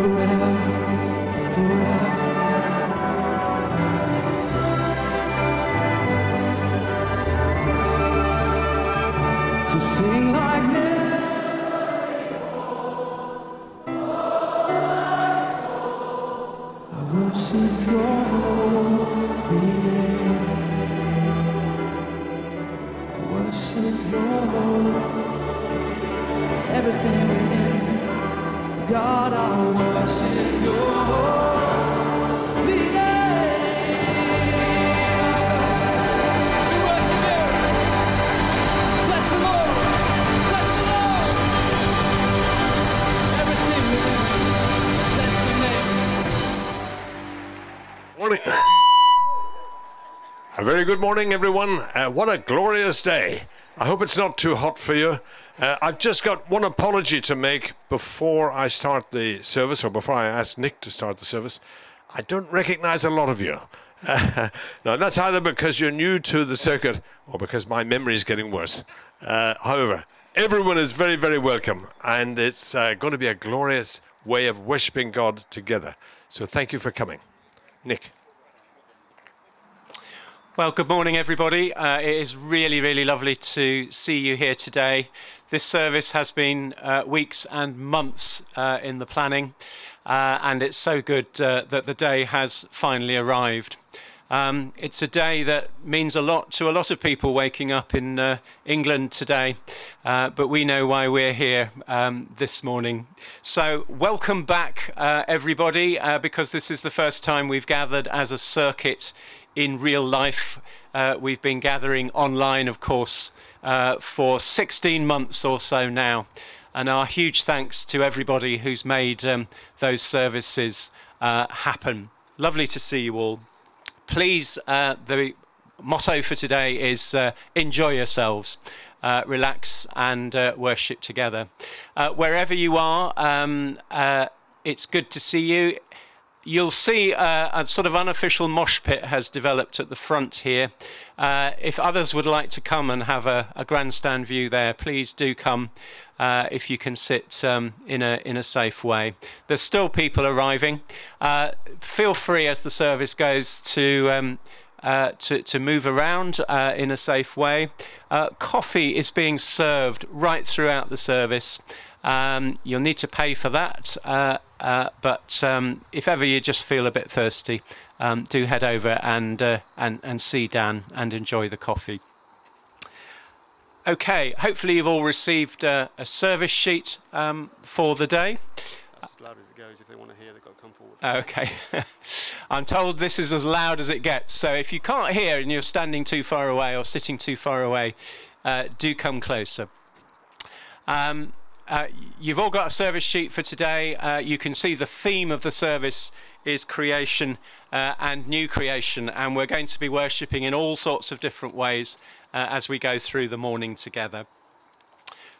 forever, good morning, everyone. Uh, what a glorious day. I hope it's not too hot for you. Uh, I've just got one apology to make before I start the service, or before I ask Nick to start the service. I don't recognize a lot of you. now, that's either because you're new to the circuit or because my memory is getting worse. Uh, however, everyone is very, very welcome, and it's uh, going to be a glorious way of worshiping God together. So, thank you for coming. Nick. Well, good morning, everybody. Uh, it is really, really lovely to see you here today. This service has been uh, weeks and months uh, in the planning, uh, and it's so good uh, that the day has finally arrived. Um, it's a day that means a lot to a lot of people waking up in uh, England today, uh, but we know why we're here um, this morning. So, welcome back, uh, everybody, uh, because this is the first time we've gathered as a circuit in real life. Uh, we've been gathering online, of course, uh, for 16 months or so now. And our huge thanks to everybody who's made um, those services happen. Lovely to see you all please, uh, the motto for today is uh, enjoy yourselves. Uh, relax and uh, worship together. Uh, wherever you are, um, uh, it's good to see you. You'll see a sort of unofficial mosh pit has developed at the front here. if others would like to come and have a, a grandstand view there, please do come. Uh, if you can sit um, in a in a safe way. There's still people arriving. Uh, feel free as the service goes to. Um, uh, to, to move around uh, in a safe way. Uh, coffee is being served right throughout the service. Um, you'll need to pay for that, uh, but um, if ever you just feel a bit thirsty, um, do head over and, and, and see Dan and enjoy the coffee. Okay, hopefully you've all received uh, a service sheet um, for the day. As loud as it goes. If they want to hear, they've got to come forward. Okay. I'm told this is as loud as it gets. So if you can't hear and you're standing too far away or sitting too far away, uh, do come closer. Um, uh, you've all got a service sheet for today. Uh, you can see the theme of the service is creation uh, and new creation, and we're going to be worshipping in all sorts of different ways uh, as we go through the morning together.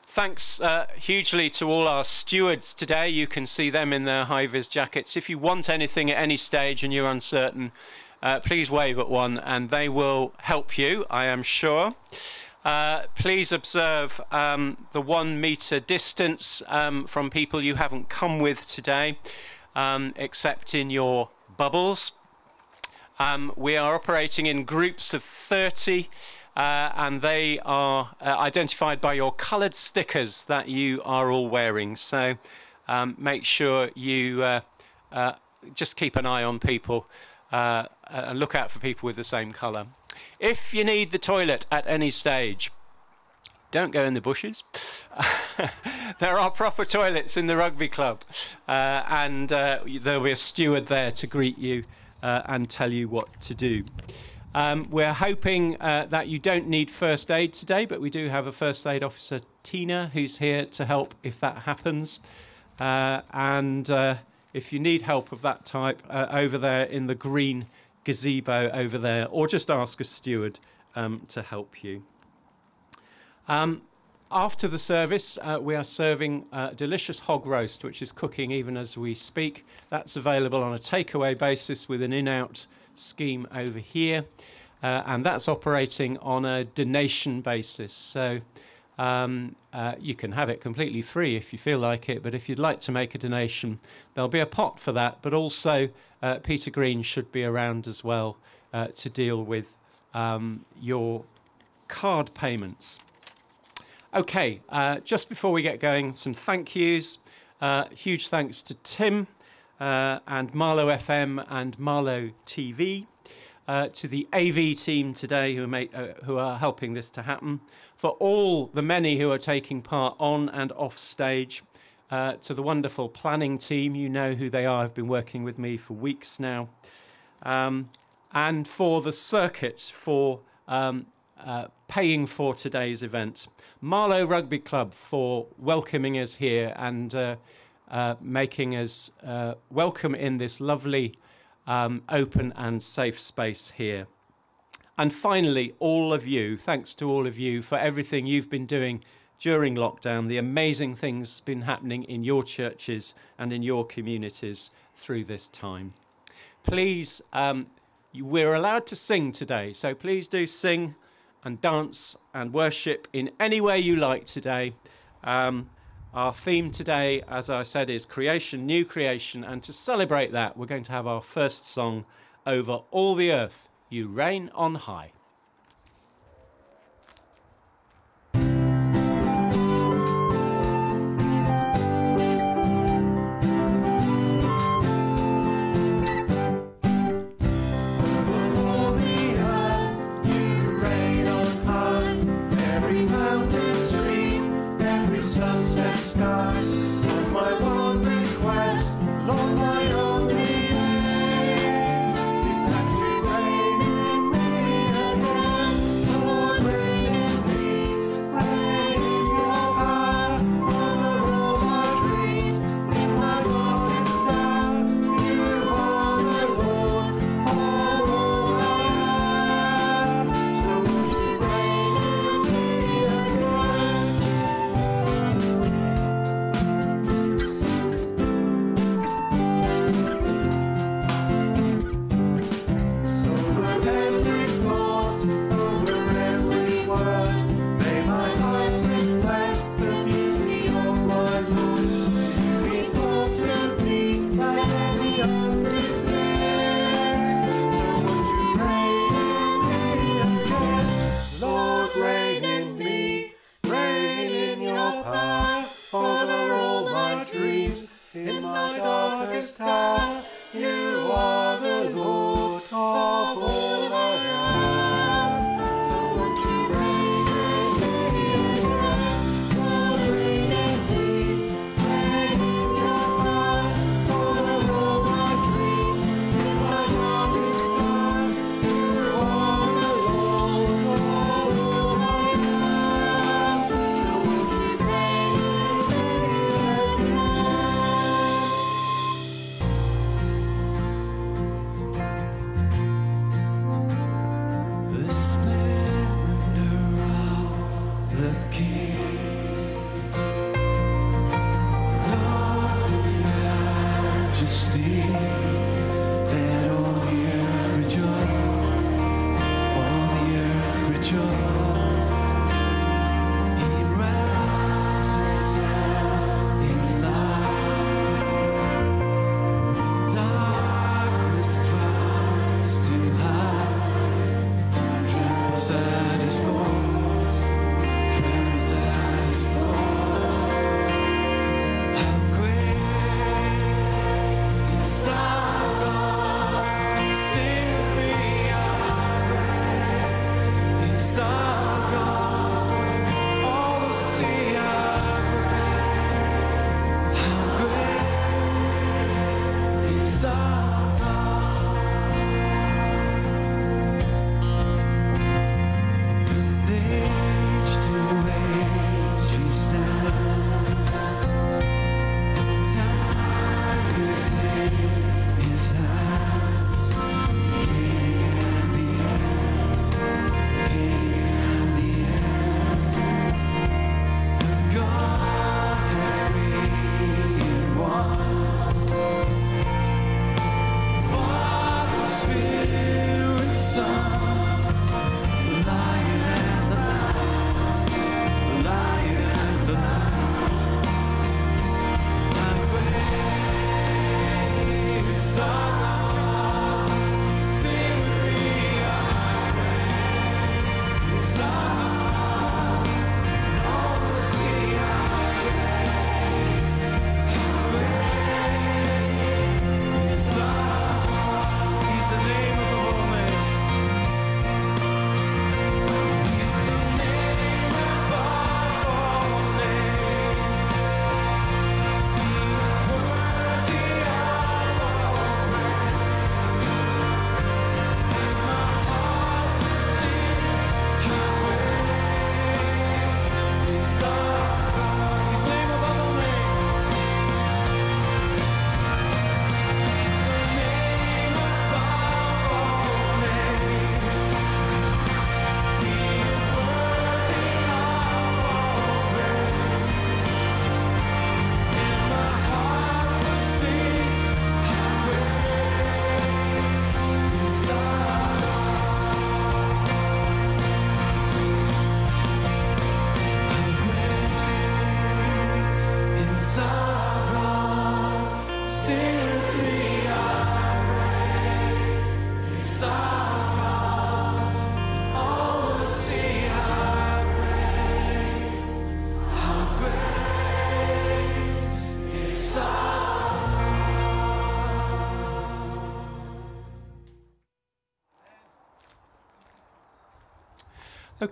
Thanks uh, hugely to all our stewards today. You can see them in their high vis jackets. If you want anything at any stage and you're uncertain, please wave at one and they will help you, I am sure. Uh, please observe um, the one meter distance um, from people you haven't come with today, um, except in your bubbles. Um, we are operating in groups of 30 uh, and they are uh, identified by your coloured stickers that you are all wearing. So um, make sure you uh, uh just keep an eye on people and look out for people with the same colour. If you need the toilet at any stage, don't go in the bushes. there are proper toilets in the rugby club, uh, and there'll be a steward there to greet you and tell you what to do. Um, we're hoping uh, that you don't need first aid today, but we do have a first aid officer, Tina, who's here to help if that happens. Uh, and uh, if you need help of that type, uh, over there in the green gazebo over there, or just ask a steward um, to help you. Um, after the service, uh, we are serving uh, delicious hog roast, which is cooking even as we speak. That's available on a takeaway basis with an in out scheme over here. Uh, and that's operating on a donation basis. So um, uh, you can have it completely free if you feel like it, but if you'd like to make a donation, there'll be a pot for that. But also, uh, Peter Green should be around as well uh, to deal with um, your card payments. Okay, uh, just before we get going, some thank yous. Uh, huge thanks to Tim uh, and Marlow FM and Marlow TV. Uh, to the AV team today who, make, uh, who are helping this to happen, for all the many who are taking part on and off stage, uh, to the wonderful planning team, you know who they are, have been working with me for weeks now, um, and for the circuit for um, uh, paying for today's event. Marlow Rugby Club for welcoming us here and uh, uh, making us uh, welcome in this lovely, um, open and safe space here. And finally, all of you, thanks to all of you for everything you've been doing during lockdown, the amazing things been happening in your churches and in your communities through this time. Please, um, we're allowed to sing today, so please do sing and dance and worship in any way you like today. Um, our theme today, as I said, is creation, new creation, and to celebrate that, we're going to have our first song, Over All the Earth, You Reign on High.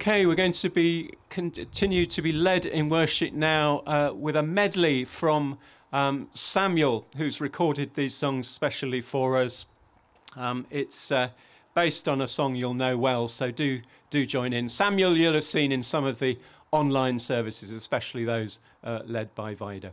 Okay, we're going to be continue to be led in worship now uh, with a medley from um, Samuel, who's recorded these songs specially for us. Um, it's uh, based on a song you'll know well, so do do join in. Samuel, you'll have seen in some of the online services, especially those uh, led by Vida.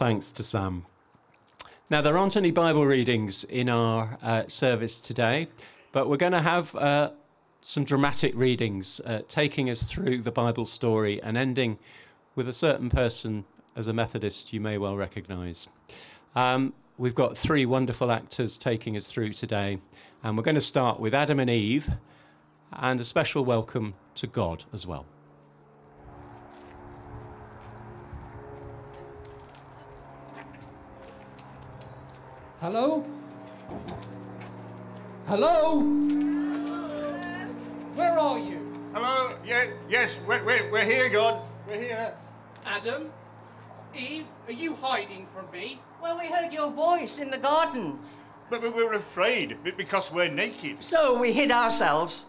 Thanks to Sam. Now, there aren't any Bible readings in our uh, service today, but we're going to have uh, some dramatic readings uh, taking us through the Bible story and ending with a certain person as a Methodist you may well recognise. Um, we've got three wonderful actors taking us through today, and we're going to start with Adam and Eve and a special welcome to God as well. Hello? Hello? Where are you? Hello? Yeah, yes, we're, we're, we're here, God. We're here. Adam? Eve, are you hiding from me? Well, we heard your voice in the garden, But we were afraid because we're naked. so we hid ourselves.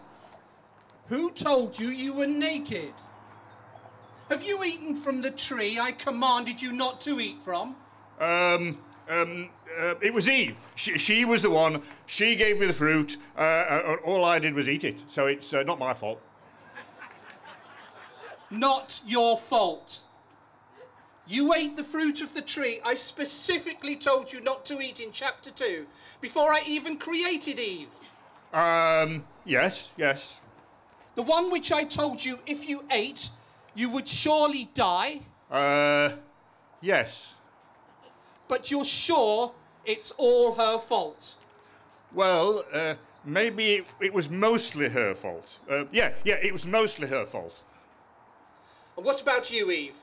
Who told you you were naked? Have you eaten from the tree I commanded you not to eat from? Um, um, uh, it was Eve. She, she was the one. She gave me the fruit. Uh, uh, all I did was eat it. So it's uh, not my fault. Not your fault. You ate the fruit of the tree I specifically told you not to eat in chapter 2 before I even created Eve. Um, yes, yes. The one which I told you if you ate, you would surely die, Uh, yes. but you're sure it's all her fault. Well, uh, maybe it, it was mostly her fault. Uh, yeah, yeah, it was mostly her fault. And what about you, Eve?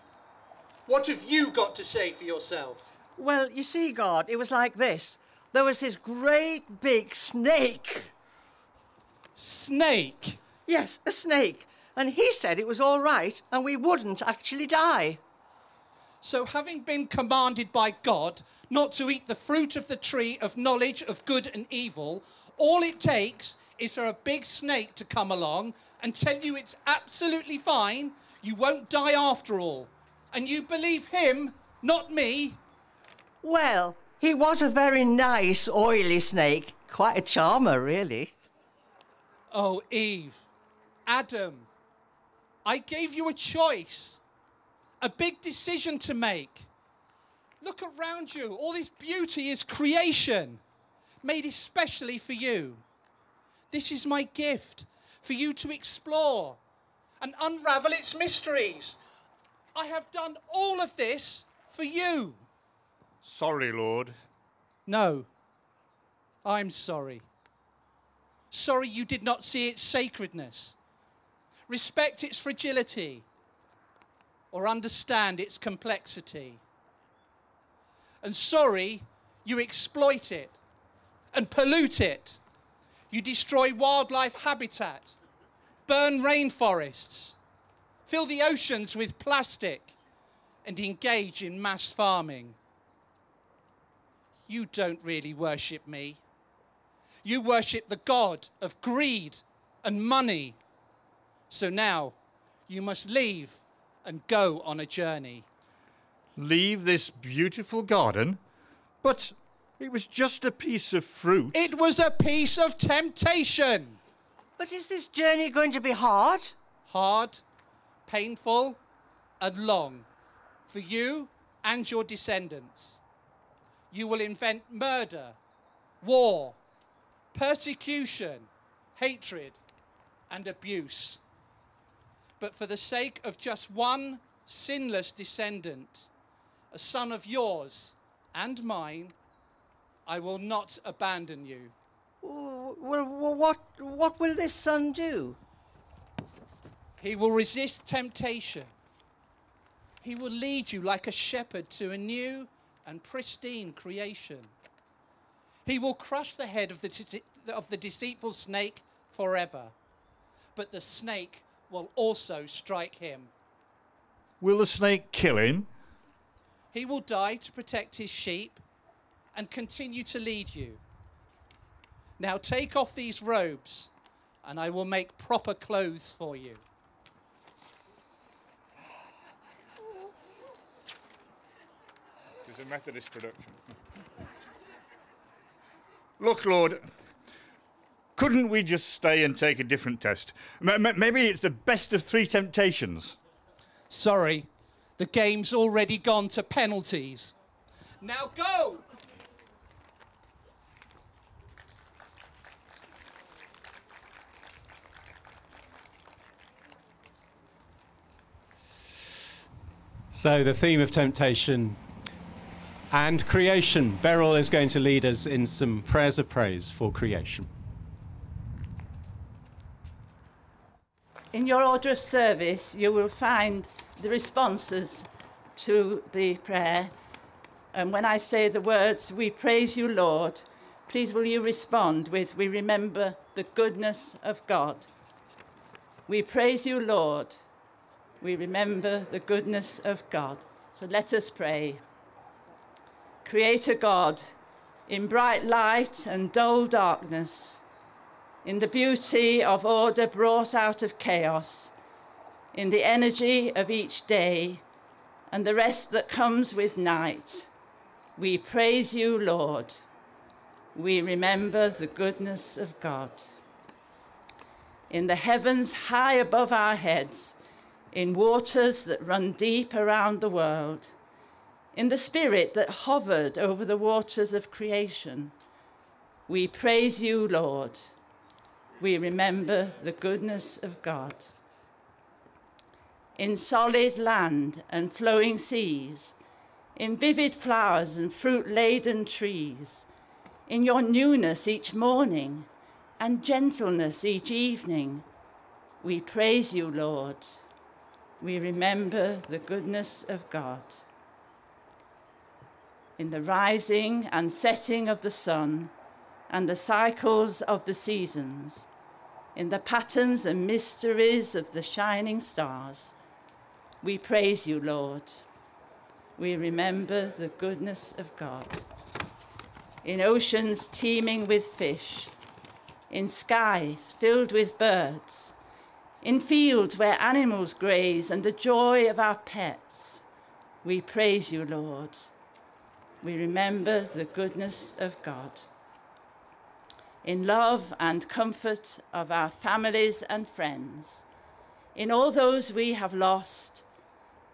What have you got to say for yourself? Well, you see, God, it was like this. There was this great big snake. Snake. Yes, a snake. And he said it was all right and we wouldn't actually die. So, having been commanded by God not to eat the fruit of the tree of knowledge of good and evil, all it takes is for a big snake to come along and tell you it's absolutely fine, you won't die after all. And you believe him, not me. Well, he was a very nice, oily snake. Quite a charmer, really. Oh, Eve, Adam, I gave you a choice, a big decision to make. Look around you. All this beauty is creation, made especially for you. This is my gift for you to explore and unravel its mysteries. I have done all of this for you. Sorry, Lord. No, I'm sorry. Sorry you did not see its sacredness, respect its fragility, or understand its complexity. And sorry you exploit it and pollute it. You destroy wildlife habitat, burn rainforests, fill the oceans with plastic, and engage in mass farming you don't really worship me. You worship the God of greed and money. So now you must leave and go on a journey. Leave this beautiful garden? But it was just a piece of fruit. It was a piece of temptation. But is this journey going to be hard? Hard, painful, and long for you and your descendants. You will invent murder, war, persecution, hatred, and abuse. But for the sake of just one sinless descendant, a son of yours and mine, I will not abandon you. Well, what, what will this son do? He will resist temptation. He will lead you like a shepherd to a new and pristine creation. He will crush the head of the, of the deceitful snake forever, but the snake will also strike him. Will the snake kill him? He will die to protect his sheep and continue to lead you. Now take off these robes, and I will make proper clothes for you. It's a Methodist production. Look, Lord, couldn't we just stay and take a different test? M- m- maybe it's the best of three temptations. Sorry, the game's already gone to penalties. Now go! So, the theme of temptation and creation. Beryl is going to lead us in some prayers of praise for creation. In your order of service, you will find the responses to the prayer. And when I say the words, We praise you, Lord, please will you respond with, We remember the goodness of God. We praise you, Lord. We remember the goodness of God. So let us pray. Creator God, in bright light and dull darkness, in the beauty of order brought out of chaos, in the energy of each day, and the rest that comes with night, we praise you, Lord. We remember the goodness of God. In the heavens high above our heads, in waters that run deep around the world, in the spirit that hovered over the waters of creation, we praise you, Lord. We remember the goodness of God. In solid land and flowing seas, in vivid flowers and fruit laden trees, in your newness each morning and gentleness each evening, we praise you, Lord. We remember the goodness of God. In the rising and setting of the sun and the cycles of the seasons, in the patterns and mysteries of the shining stars, we praise you, Lord. We remember the goodness of God. In oceans teeming with fish, in skies filled with birds, in fields where animals graze and the joy of our pets, we praise you, Lord. We remember the goodness of God. In love and comfort of our families and friends, in all those we have lost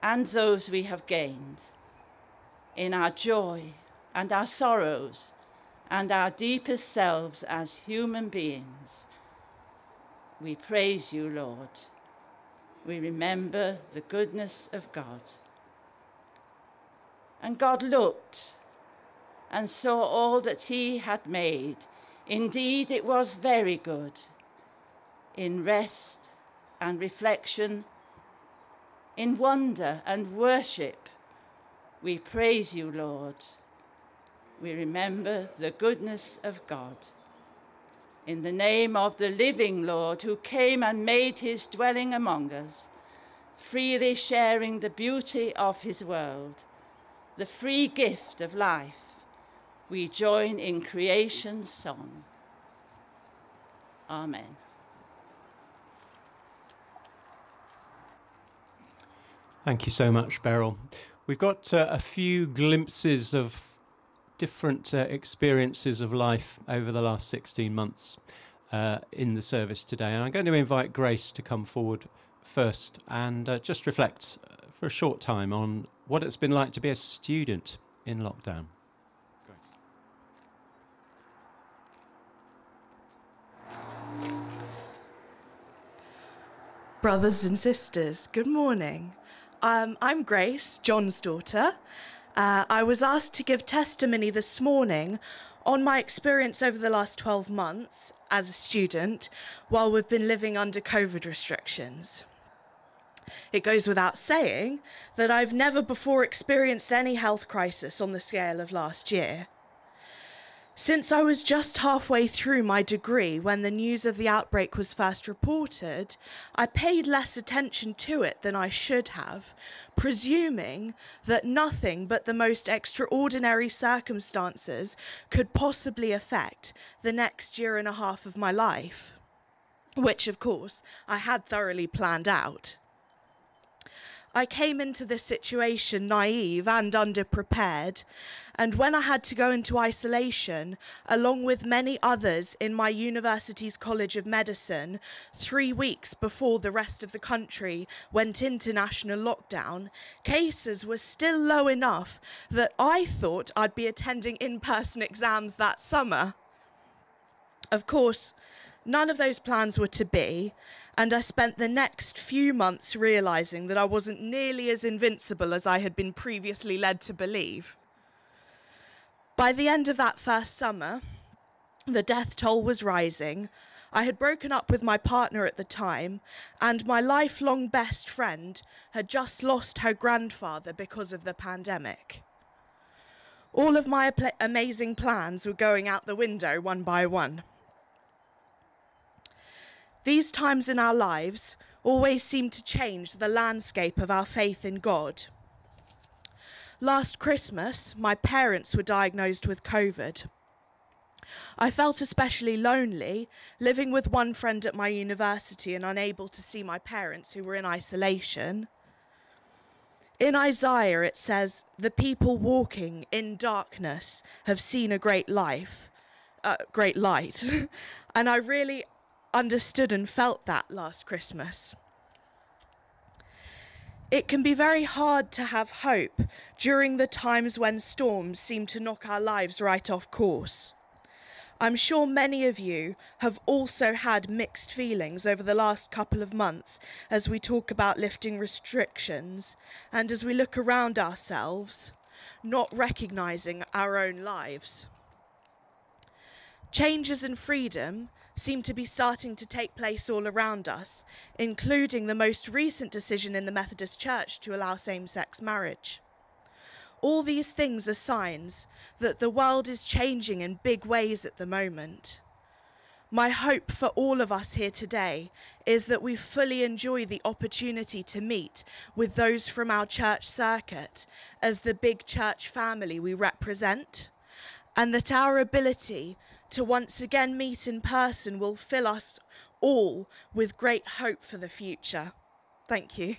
and those we have gained, in our joy and our sorrows and our deepest selves as human beings, we praise you, Lord. We remember the goodness of God. And God looked and saw all that he had made. Indeed, it was very good. In rest and reflection, in wonder and worship, we praise you, Lord. We remember the goodness of God. In the name of the living Lord, who came and made his dwelling among us, freely sharing the beauty of his world, the free gift of life, we join in creation's song. Amen. Thank you so much, Beryl. We've got uh, a few glimpses of different uh, experiences of life over the last 16 months uh, in the service today. And I'm going to invite Grace to come forward first and uh, just reflect uh, for a short time on what it's been like to be a student in lockdown. Brothers and sisters, good morning. Um, I'm Grace, John's daughter. Uh, I was asked to give testimony this morning on my experience over the last 12 months as a student while we've been living under COVID restrictions. It goes without saying that I've never before experienced any health crisis on the scale of last year. Since I was just halfway through my degree when the news of the outbreak was first reported, I paid less attention to it than I should have, presuming that nothing but the most extraordinary circumstances could possibly affect the next year and a half of my life, which, of course, I had thoroughly planned out. I came into this situation naive and underprepared, and when I had to go into isolation, along with many others in my university's College of Medicine, three weeks before the rest of the country went into national lockdown, cases were still low enough that I thought I'd be attending in person exams that summer. Of course, none of those plans were to be, and I spent the next few months realizing that I wasn't nearly as invincible as I had been previously led to believe. By the end of that first summer, the death toll was rising. I had broken up with my partner at the time, and my lifelong best friend had just lost her grandfather because of the pandemic. All of my amazing plans were going out the window one by one. These times in our lives always seem to change the landscape of our faith in God. Last Christmas, my parents were diagnosed with COVID. I felt especially lonely, living with one friend at my university and unable to see my parents who were in isolation. In Isaiah, it says, The people walking in darkness have seen a great life, uh, great light. and I really understood and felt that last Christmas. It can be very hard to have hope during the times when storms seem to knock our lives right off course. I'm sure many of you have also had mixed feelings over the last couple of months as we talk about lifting restrictions and as we look around ourselves, not recognizing our own lives. Changes in freedom seem to be starting to take place all around us, including the most recent decision in the Methodist Church to allow same sex marriage. All these things are signs that the world is changing in big ways at the moment. My hope for all of us here today is that we fully enjoy the opportunity to meet with those from our church circuit as the big church family we represent, and that our ability to once again meet in person will fill us all with great hope for the future. Thank you.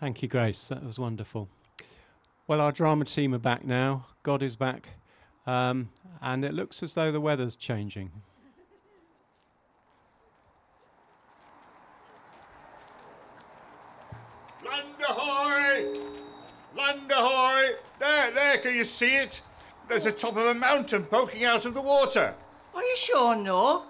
Thank you, Grace. That was wonderful. Well, our drama team are back now. God is back. Um, and it looks as though the weather's changing. Land ahoy! Land ahoy! There, there, can you see it? There's the top of a mountain poking out of the water. Are you sure, no?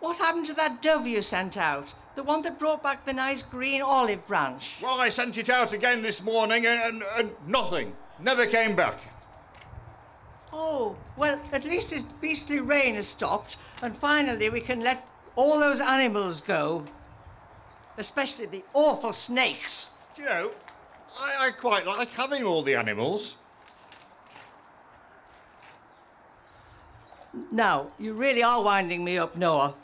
What happened to that dove you sent out? The one that brought back the nice green olive branch? Well, I sent it out again this morning and, and, and nothing. Never came back. Oh, well, at least this beastly rain has stopped, and finally we can let all those animals go. Especially the awful snakes. Do you know, I, I quite like having all the animals. Now, you really are winding me up, Noah.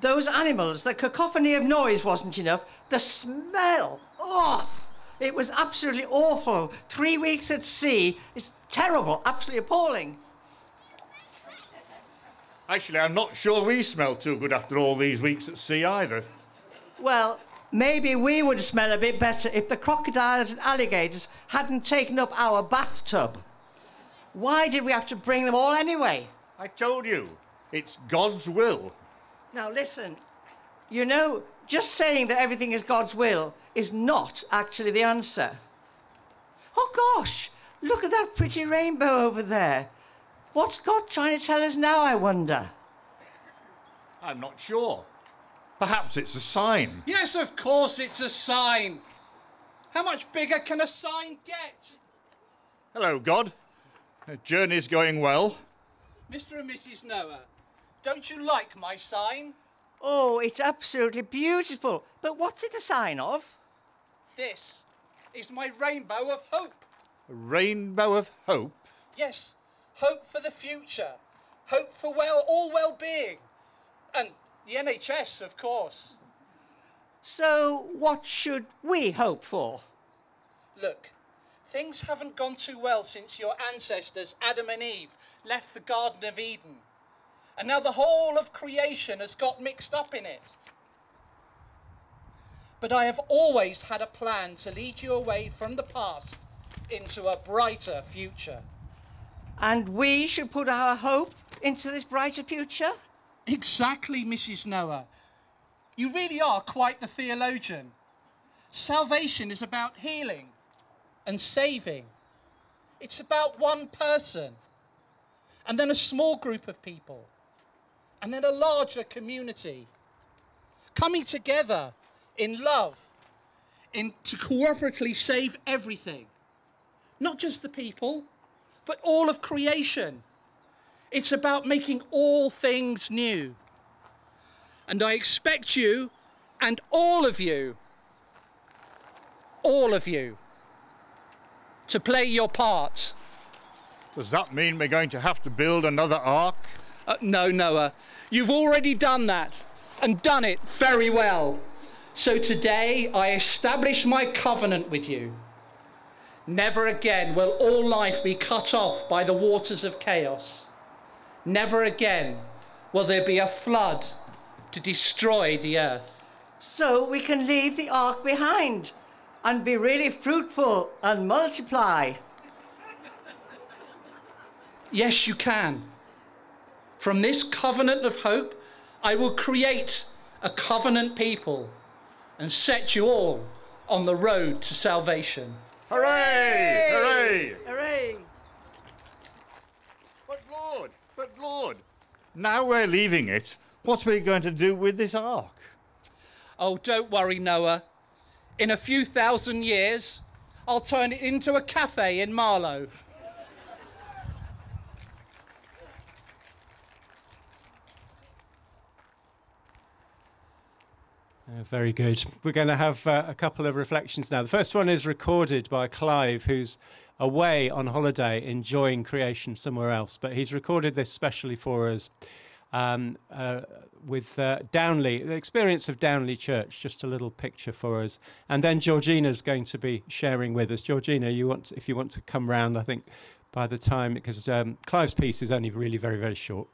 Those animals, the cacophony of noise wasn't enough. The smell, oh, it was absolutely awful. Three weeks at sea is terrible, absolutely appalling. Actually, I'm not sure we smell too good after all these weeks at sea either. Well, maybe we would smell a bit better if the crocodiles and alligators hadn't taken up our bathtub. Why did we have to bring them all anyway? I told you, it's God's will. Now, listen, you know, just saying that everything is God's will is not actually the answer. Oh, gosh, look at that pretty rainbow over there. What's God trying to tell us now, I wonder? I'm not sure. Perhaps it's a sign. Yes, of course it's a sign. How much bigger can a sign get? Hello, God. The journey's going well. Mr. and Mrs. Noah, don't you like my sign? Oh, it's absolutely beautiful. But what's it a sign of? This is my rainbow of hope. A rainbow of hope. Yes, hope for the future. Hope for well all well-being. And the NHS, of course. So, what should we hope for? Look, things haven't gone too well since your ancestors, Adam and Eve, left the Garden of Eden. And now the whole of creation has got mixed up in it. But I have always had a plan to lead you away from the past into a brighter future. And we should put our hope into this brighter future? Exactly, Mrs. Noah. You really are quite the theologian. Salvation is about healing and saving. It's about one person, and then a small group of people, and then a larger community coming together in love, in to cooperatively save everything. Not just the people, but all of creation. It's about making all things new. And I expect you and all of you, all of you, to play your part. Does that mean we're going to have to build another ark? Uh, no, Noah, you've already done that and done it very well. So today I establish my covenant with you. Never again will all life be cut off by the waters of chaos. Never again will there be a flood to destroy the earth. So we can leave the ark behind and be really fruitful and multiply. Yes, you can. From this covenant of hope, I will create a covenant people and set you all on the road to salvation. Hooray! Hooray! Hooray! But Lord, but Lord, now we're leaving it. What are we going to do with this ark? Oh, don't worry, Noah. In a few thousand years, I'll turn it into a cafe in Marlow. Uh, very good. We're going to have uh, a couple of reflections now. The first one is recorded by Clive, who's away on holiday enjoying creation somewhere else, but he's recorded this specially for us um, uh, with uh, Downley, the experience of Downley Church, just a little picture for us. And then Georgina's going to be sharing with us. Georgina, you want, if you want to come round, I think by the time, because um, Clive's piece is only really very, very short.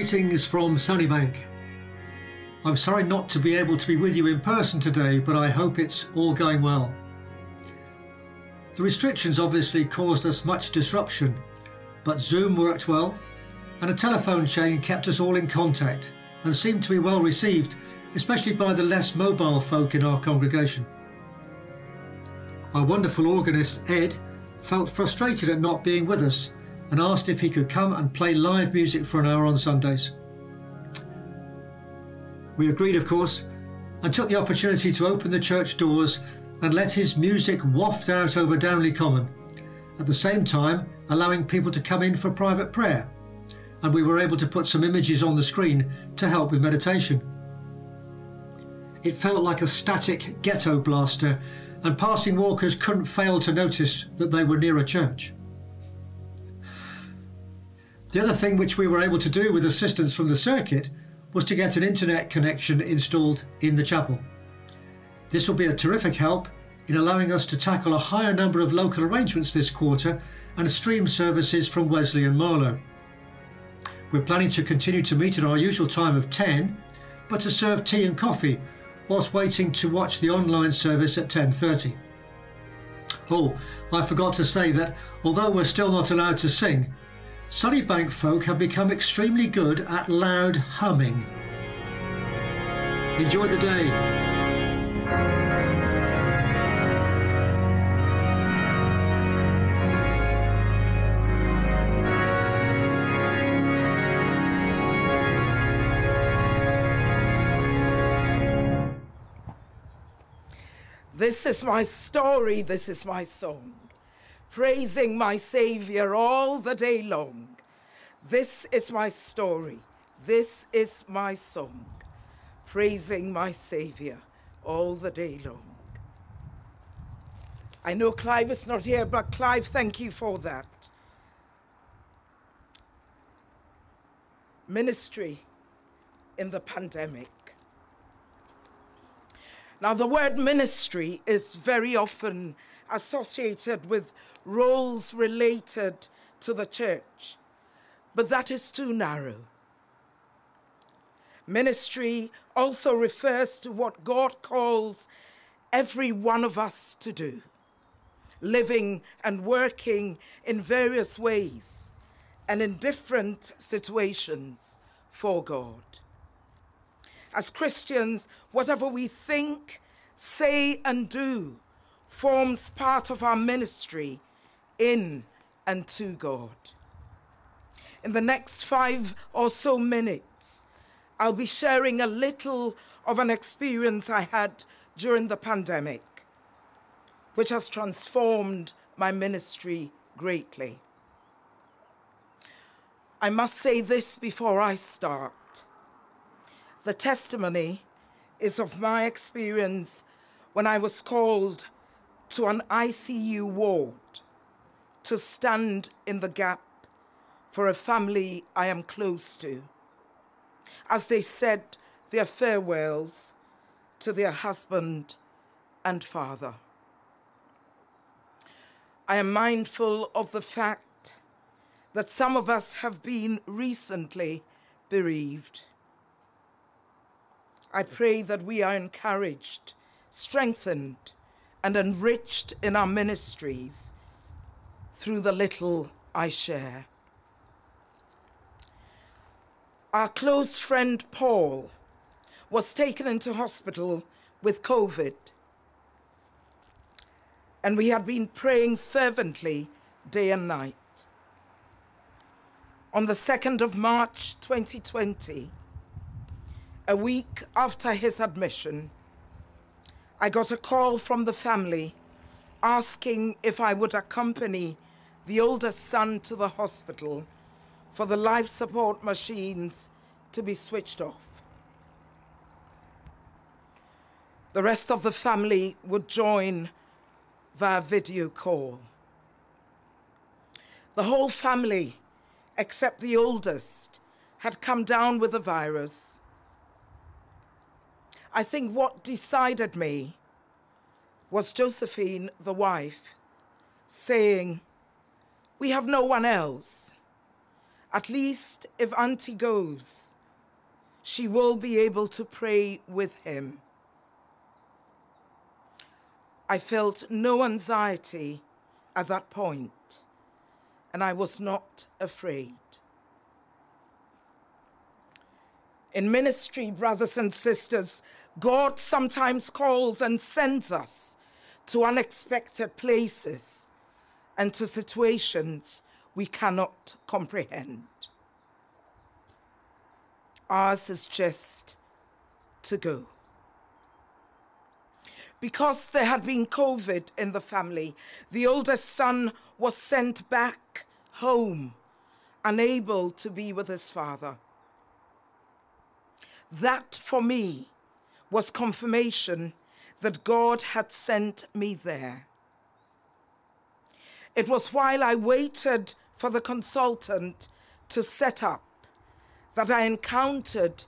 Greetings from Sunnybank. I'm sorry not to be able to be with you in person today, but I hope it's all going well. The restrictions obviously caused us much disruption, but Zoom worked well, and a telephone chain kept us all in contact and seemed to be well received, especially by the less mobile folk in our congregation. Our wonderful organist, Ed, felt frustrated at not being with us and asked if he could come and play live music for an hour on Sundays. We agreed, of course, and took the opportunity to open the church doors and let his music waft out over Downley Common, at the same time allowing people to come in for private prayer. And we were able to put some images on the screen to help with meditation. It felt like a static ghetto blaster, and passing walkers couldn't fail to notice that they were near a church. The other thing which we were able to do with assistance from the circuit was to get an internet connection installed in the chapel. This will be a terrific help in allowing us to tackle a higher number of local arrangements this quarter and stream services from Wesley and Marlow. We're planning to continue to meet at our usual time of 10, but to serve tea and coffee whilst waiting to watch the online service at 10.30. Oh, I forgot to say that although we're still not allowed to sing, Sunnybank folk have become extremely good at loud humming. Enjoy the day. This is my story, this is my song, praising my Savior all the day long. This is my story, this is my song, praising my Savior all the day long. I know Clive is not here, but Clive, thank you for that. Ministry in the pandemic. Now, the word ministry is very often associated with roles related to the church, but that is too narrow. Ministry also refers to what God calls every one of us to do, living and working in various ways and in different situations for God. As Christians, whatever we think, say, and do forms part of our ministry in and to God. In the next five or so minutes, I'll be sharing a little of an experience I had during the pandemic, which has transformed my ministry greatly. I must say this before I start. The testimony is of my experience when I was called to an ICU ward to stand in the gap for a family I am close to, as they said their farewells to their husband and father. I am mindful of the fact that some of us have been recently bereaved. I pray that we are encouraged, strengthened, and enriched in our ministries through the little I share. Our close friend Paul was taken into hospital with COVID, and we had been praying fervently day and night. On the 2nd of March 2020, a week after his admission, I got a call from the family asking if I would accompany the oldest son to the hospital for the life support machines to be switched off. The rest of the family would join via video call. The whole family, except the oldest, had come down with the virus I think what decided me was Josephine, the wife, saying, We have no one else. At least if Auntie goes, she will be able to pray with him. I felt no anxiety at that point, and I was not afraid. In ministry, brothers and sisters, God sometimes calls and sends us to unexpected places and to situations we cannot comprehend. Ours is just to go. Because there had been COVID in the family, the oldest son was sent back home, unable to be with his father. That for me was confirmation that God had sent me there. It was while I waited for the consultant to set up that I encountered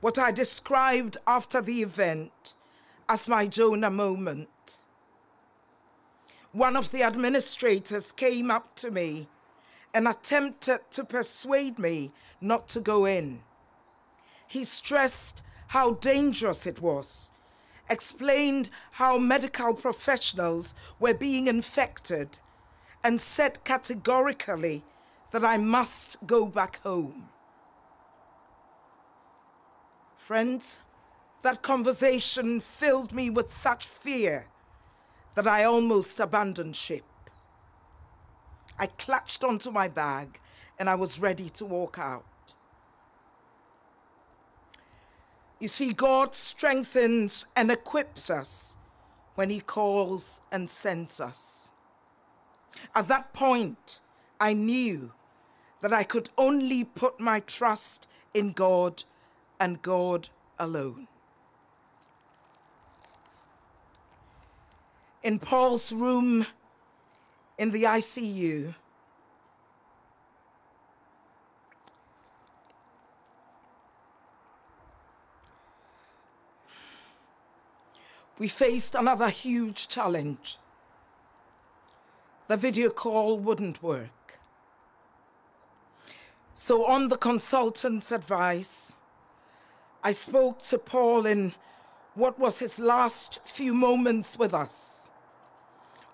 what I described after the event as my Jonah moment. One of the administrators came up to me and attempted to persuade me not to go in. He stressed how dangerous it was, explained how medical professionals were being infected, and said categorically that I must go back home. Friends, that conversation filled me with such fear that I almost abandoned ship. I clutched onto my bag and I was ready to walk out. You see, God strengthens and equips us when He calls and sends us. At that point, I knew that I could only put my trust in God and God alone. In Paul's room in the ICU, we faced another huge challenge. The video call wouldn't work. So, on the consultant's advice, I spoke to Paul in what was his last few moments with us,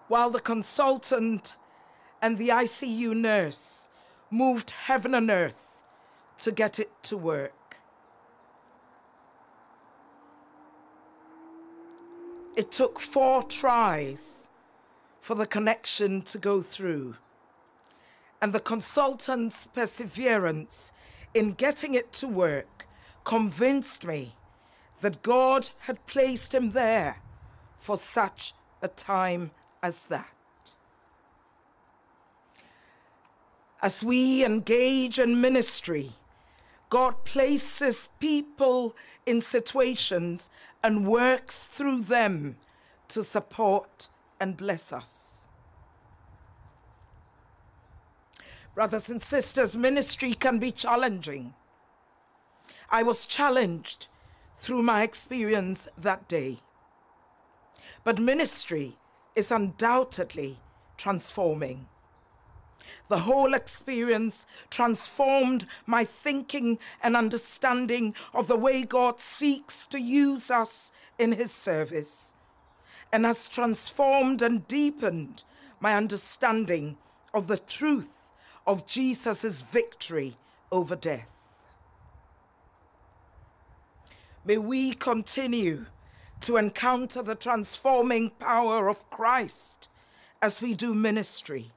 while the consultant and the ICU nurse moved heaven and earth to get it to work. It took four tries for the connection to go through. And the consultant's perseverance in getting it to work convinced me that God had placed him there for such a time as that. As we engage in ministry, God places people in situations and works through them to support and bless us. Brothers and sisters, ministry can be challenging. I was challenged through my experience that day. But ministry is undoubtedly transforming. The whole experience transformed my thinking and understanding of the way God seeks to use us in His service, and has transformed and deepened my understanding of the truth of Jesus' victory over death. May we continue to encounter the transforming power of Christ as we do ministry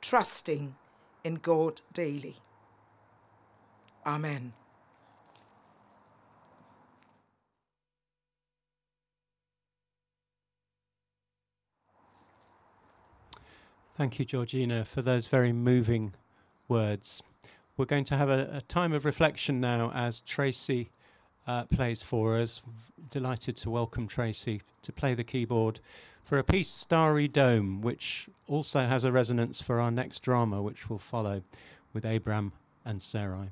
trusting in God daily. Amen. Thank you, Georgina, for those very moving words. We're going to have a, a time of reflection now as Tracy uh, plays for us. Delighted to welcome Tracy to play the keyboard for a piece Starry Dome, which also has a resonance for our next drama, which will follow with Abram and Sarai.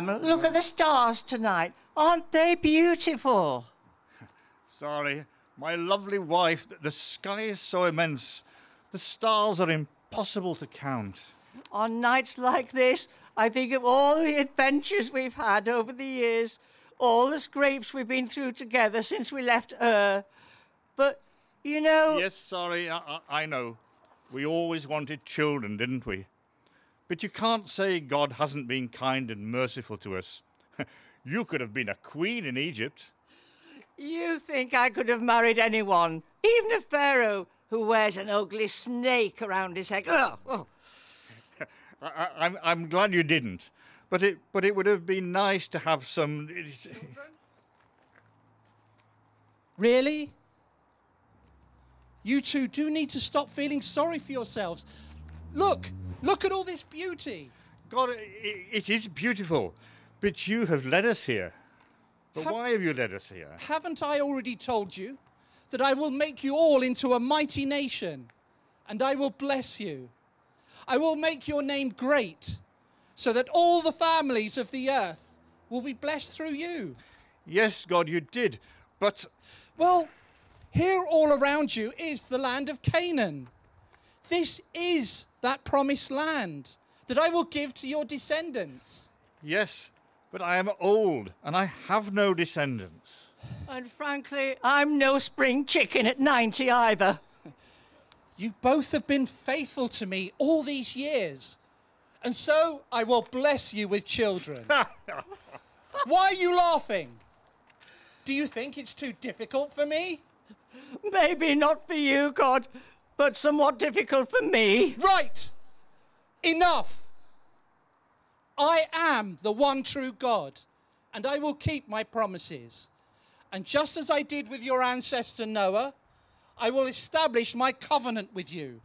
Look at the stars tonight. Aren't they beautiful? Sorry, my lovely wife, the sky is so immense. The stars are impossible to count. On nights like this, I think of all the adventures we've had over the years, all the scrapes we've been through together since we left Ur. But, you know. Yes, sorry, I, I, I know. We always wanted children, didn't we? But you can't say God hasn't been kind and merciful to us. you could have been a queen in Egypt. You think I could have married anyone, even a pharaoh who wears an ugly snake around his head? Oh, ugh. I, I, I'm, I'm glad you didn't. But it, but it would have been nice to have some. Really? You two do need to stop feeling sorry for yourselves. Look, look at all this beauty. God, it, it is beautiful. But you have led us here. But Have- why have you led us here? Haven't I already told you that I will make you all into a mighty nation and I will bless you? I will make your name great so that all the families of the earth will be blessed through you. Yes, God, you did. But Well, here all around you is the land of Canaan. This is that promised land that I will give to your descendants. yes, but I am old and I have no descendants. And frankly, I'm no spring chicken at 90 either. You both have been faithful to me all these years, and so I will bless you with children. Why are you laughing? Do you think it's too difficult for me? Maybe not for you, God, but somewhat difficult for me. Right! Enough! I am the one true God, and I will keep my promises. And just as I did with your ancestor Noah, I will establish my covenant with you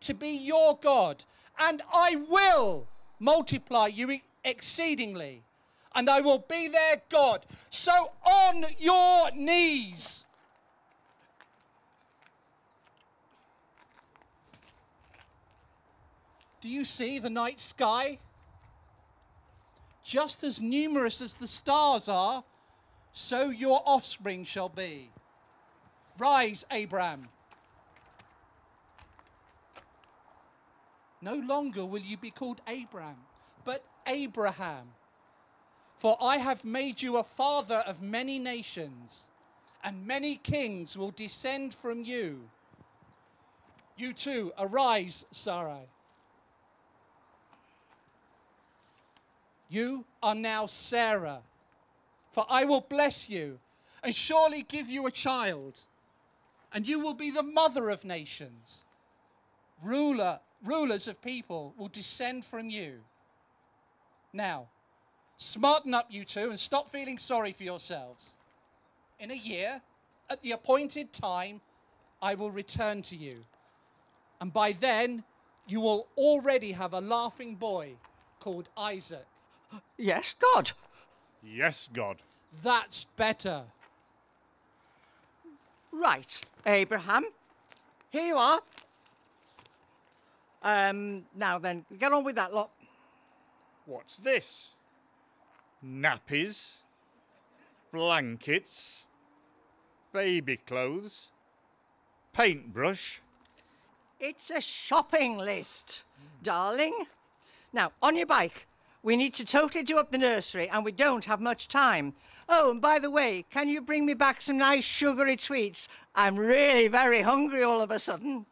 to be your God, and I will multiply you exceedingly, and I will be their God. So on your knees. Do you see the night sky? Just as numerous as the stars are, so your offspring shall be. Rise, Abraham. No longer will you be called Abram, but Abraham. For I have made you a father of many nations, and many kings will descend from you. You too, arise, Sarai. You are now Sarah, for I will bless you and surely give you a child, and you will be the mother of nations. Ruler, rulers of people will descend from you. Now, smarten up, you two, and stop feeling sorry for yourselves. In a year, at the appointed time, I will return to you. And by then, you will already have a laughing boy called Isaac. Yes, God. Yes, God. That's better. Right, Abraham. Here you are. Um, now then, get on with that lot. What's this? Nappies, blankets, baby clothes, paintbrush. It's a shopping list, darling. Now, on your bike. We need to totally do up the nursery and we don't have much time. Oh, and by the way, can you bring me back some nice sugary treats? I'm really very hungry all of a sudden.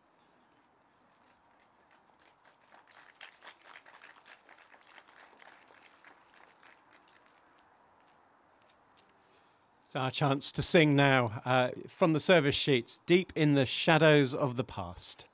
It's our chance to sing now uh, from the service sheets, Deep in the Shadows of the Past.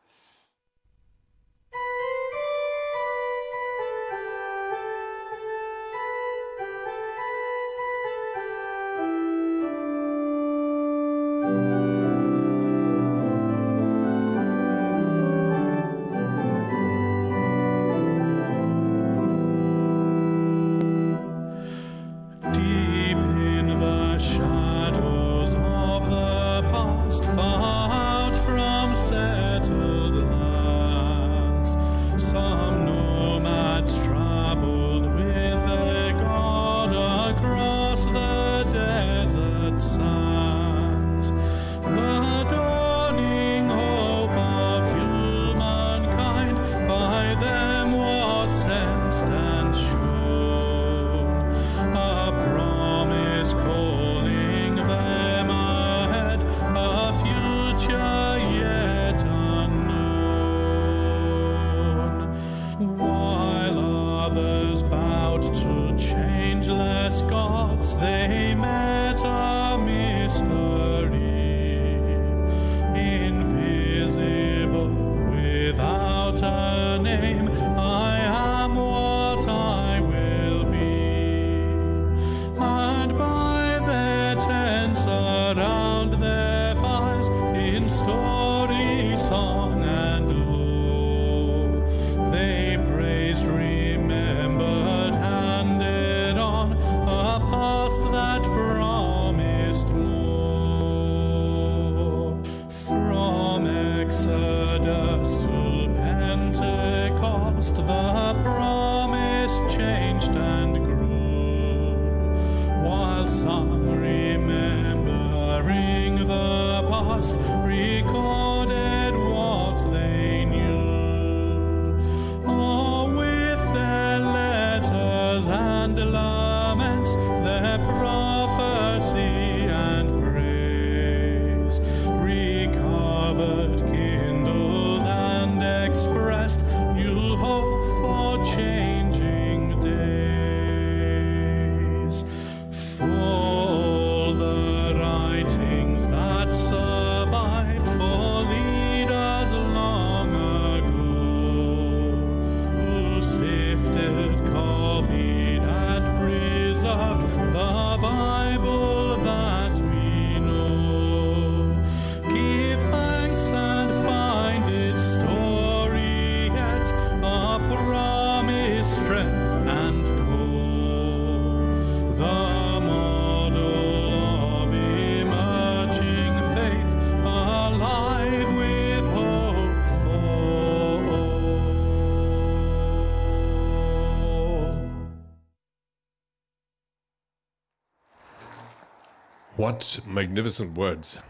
What magnificent words.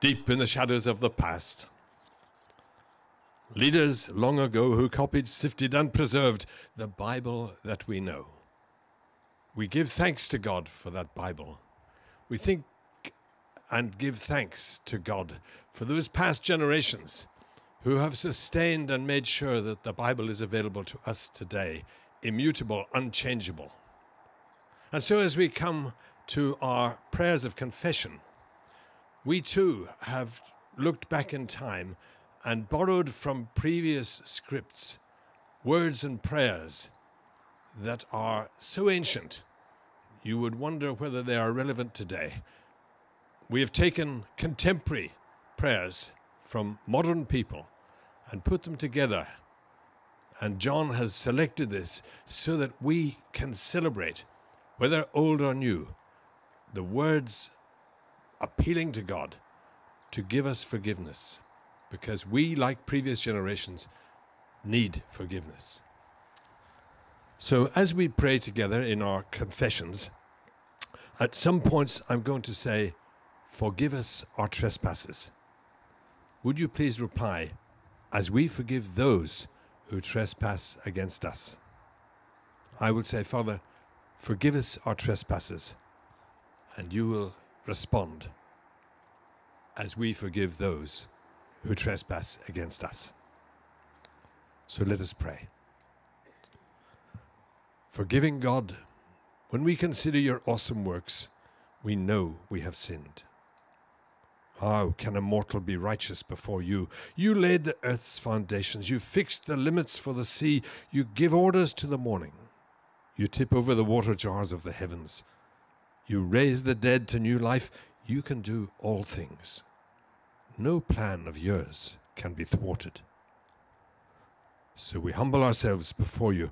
Deep in the shadows of the past. Leaders long ago who copied, sifted, and preserved the Bible that we know. We give thanks to God for that Bible. We think and give thanks to God for those past generations who have sustained and made sure that the Bible is available to us today, immutable, unchangeable. And so, as we come to our prayers of confession, we too have looked back in time and borrowed from previous scripts words and prayers that are so ancient you would wonder whether they are relevant today. We have taken contemporary prayers from modern people and put them together. And John has selected this so that we can celebrate, whether old or new, the words appealing to God to give us forgiveness because we, like previous generations, need forgiveness. So, as we pray together in our confessions, at some points I'm going to say, Forgive us our trespasses. Would you please reply, As we forgive those who trespass against us? I will say, Father, forgive us our trespasses. And you will respond, As we forgive those who trespass against us. So let us pray. Forgiving God, when we consider your awesome works, we know we have sinned. How can a mortal be righteous before you? You laid the earth's foundations, you fixed the limits for the sea, you give orders to the morning, you tip over the water jars of the heavens, you raise the dead to new life, you can do all things. No plan of yours can be thwarted. So we humble ourselves before you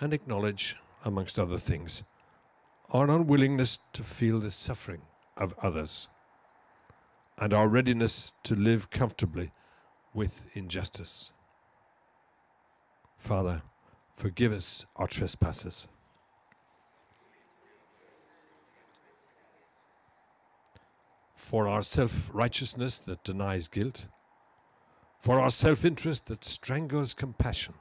and acknowledge, amongst other things, our unwillingness to feel the suffering of others and our readiness to live comfortably with injustice. Father, forgive us our trespasses. For our self righteousness that denies guilt, for our self interest that strangles compassion.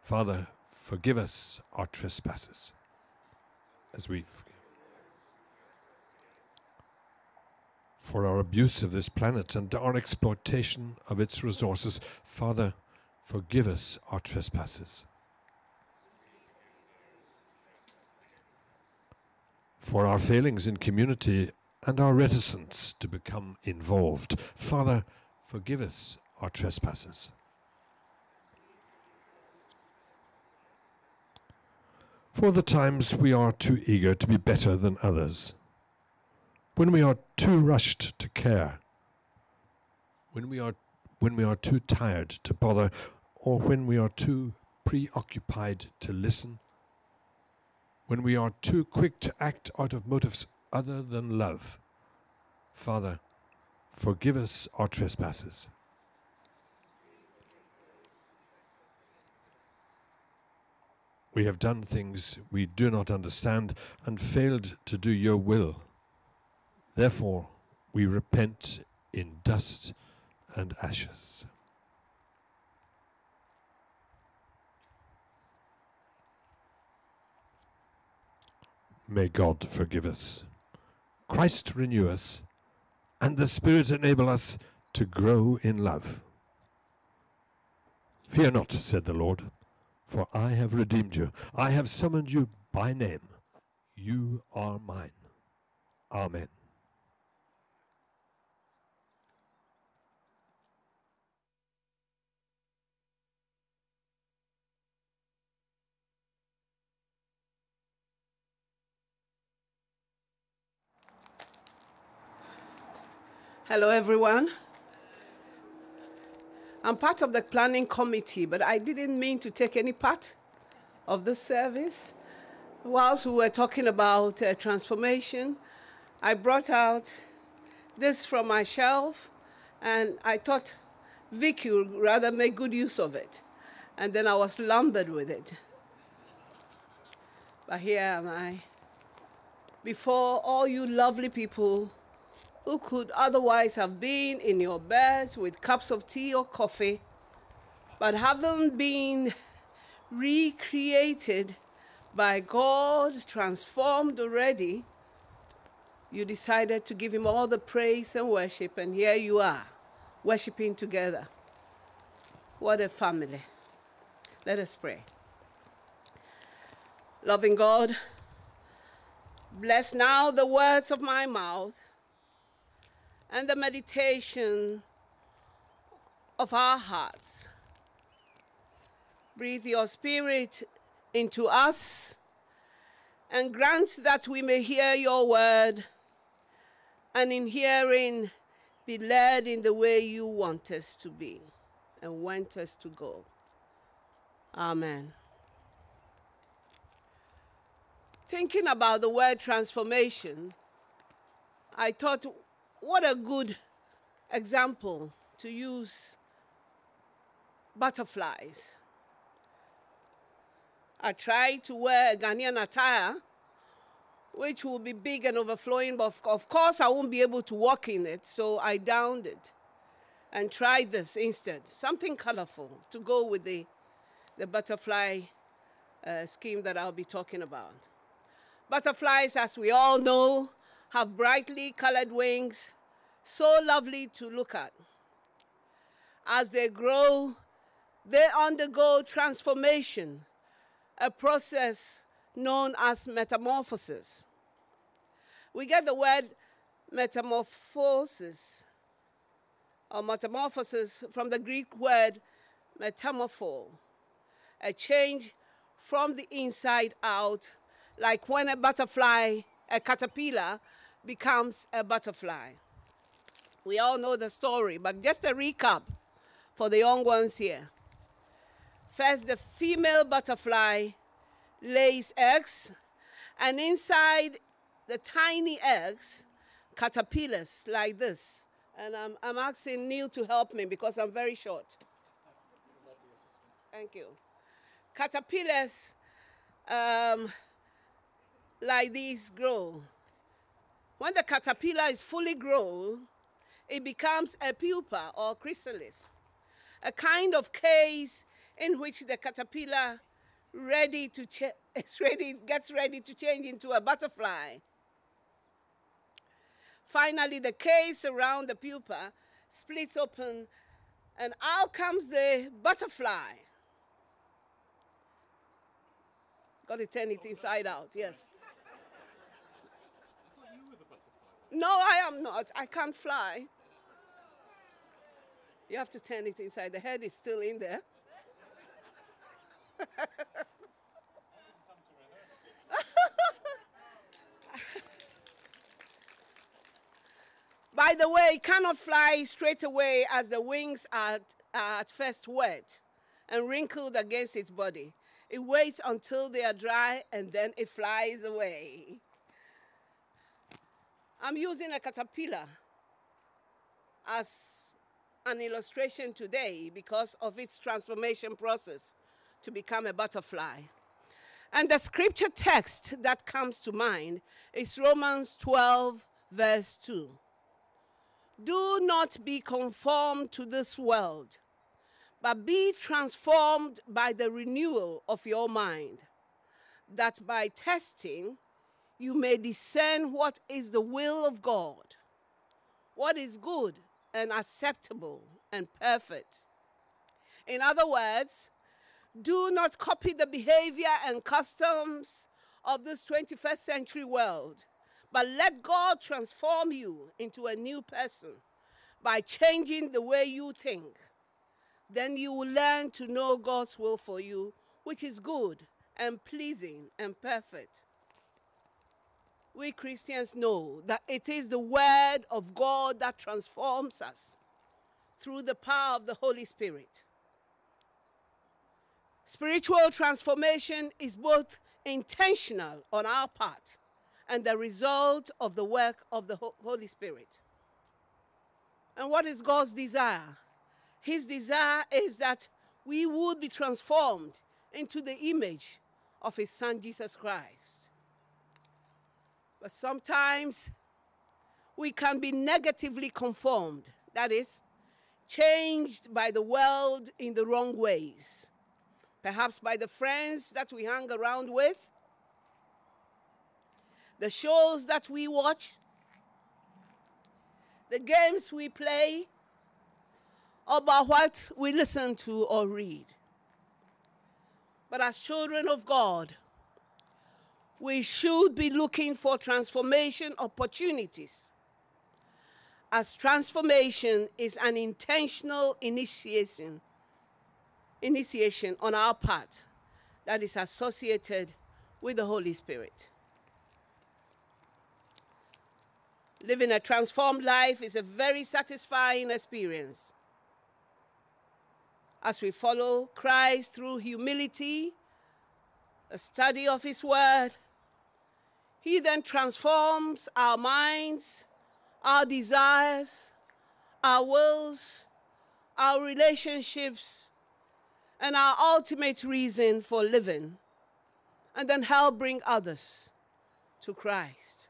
Father, forgive us our trespasses as we forgive. For our abuse of this planet and our exploitation of its resources, Father, forgive us our trespasses. For our failings in community and our reticence to become involved, Father, forgive us our trespasses. For the times we are too eager to be better than others, when we are too rushed to care, when we are when we are too tired to bother or when we are too preoccupied to listen, when we are too quick to act out of motives other than love. Father, forgive us our trespasses. We have done things we do not understand and failed to do your will. Therefore, we repent in dust and ashes. May God forgive us. Christ renew us, and the Spirit enable us to grow in love. Fear not, said the Lord, for I have redeemed you. I have summoned you by name. You are mine. Amen. Hello, everyone. I'm part of the planning committee, but I didn't mean to take any part of the service. Whilst we were talking about uh, transformation, I brought out this from my shelf, and I thought Vicky would rather make good use of it. And then I was lumbered with it. But here am I, before all you lovely people who could otherwise have been in your beds with cups of tea or coffee, but haven't been recreated by God, transformed already, you decided to give Him all the praise and worship, and here you are, worshiping together. What a family. Let us pray. Loving God, bless now the words of my mouth and the meditation of our hearts. Breathe your spirit into us and grant that we may hear your word and in hearing be led in the way you want us to be and want us to go. Amen. Thinking about the word transformation, I thought what a good example to use butterflies. I tried to wear a Ghanaian attire, which will be big and overflowing, but of course I won't be able to walk in it, so I downed it and tried this instead. Something colorful to go with the, the butterfly uh, scheme that I'll be talking about. Butterflies, as we all know, have brightly colored wings, so lovely to look at. As they grow, they undergo transformation, a process known as metamorphosis. We get the word metamorphosis or metamorphosis from the Greek word metamorpho, a change from the inside out, like when a butterfly, a caterpillar, becomes a butterfly. We all know the story, but just a recap for the young ones here. First, the female butterfly lays eggs, and inside the tiny eggs, caterpillars like this. And I'm, I'm asking Neil to help me because I'm very short. Thank you. Caterpillars um, like these grow. When the caterpillar is fully grown, it becomes a pupa or chrysalis, a kind of case in which the caterpillar ready to it's ready, gets ready to change into a butterfly. Finally, the case around the pupa splits open, and out comes the butterfly. Got to turn it inside out, yes. No, I am not. I can't fly. You have to turn it inside. The head is still in there. By the way, it cannot fly straight away as the wings are at first wet and wrinkled against its body. It waits until they are dry and then it flies away. I'm using a caterpillar as an illustration today because of its transformation process to become a butterfly. And the scripture text that comes to mind is Romans 12, verse 2. Do not be conformed to this world, but be transformed by the renewal of your mind, that by testing you may discern what is the will of God, what is good and acceptable and perfect. In other words, do not copy the behavior and customs of this 21st century world, but let God transform you into a new person by changing the way you think. Then you will learn to know God's will for you, which is good and pleasing and perfect. We Christians know that it is the Word of God that transforms us through the power of the Holy Spirit. Spiritual transformation is both intentional on our part and the result of the work of the Holy Spirit. And what is God's desire? His desire is that we would be transformed into the image of His Son Jesus Christ. But sometimes we can be negatively conformed, that is, changed by the world in the wrong ways perhaps by the friends that we hang around with, the shows that we watch, the games we play, or by what we listen to or read. But as children of God, we should be looking for transformation opportunities, as transformation is an intentional initiation initiation on our part that is associated with the Holy Spirit. Living a transformed life is a very satisfying experience. As we follow Christ through humility, a study of His Word, He then transforms our minds, our desires, our wills, our relationships, and our ultimate reason for living, and then help bring others to Christ.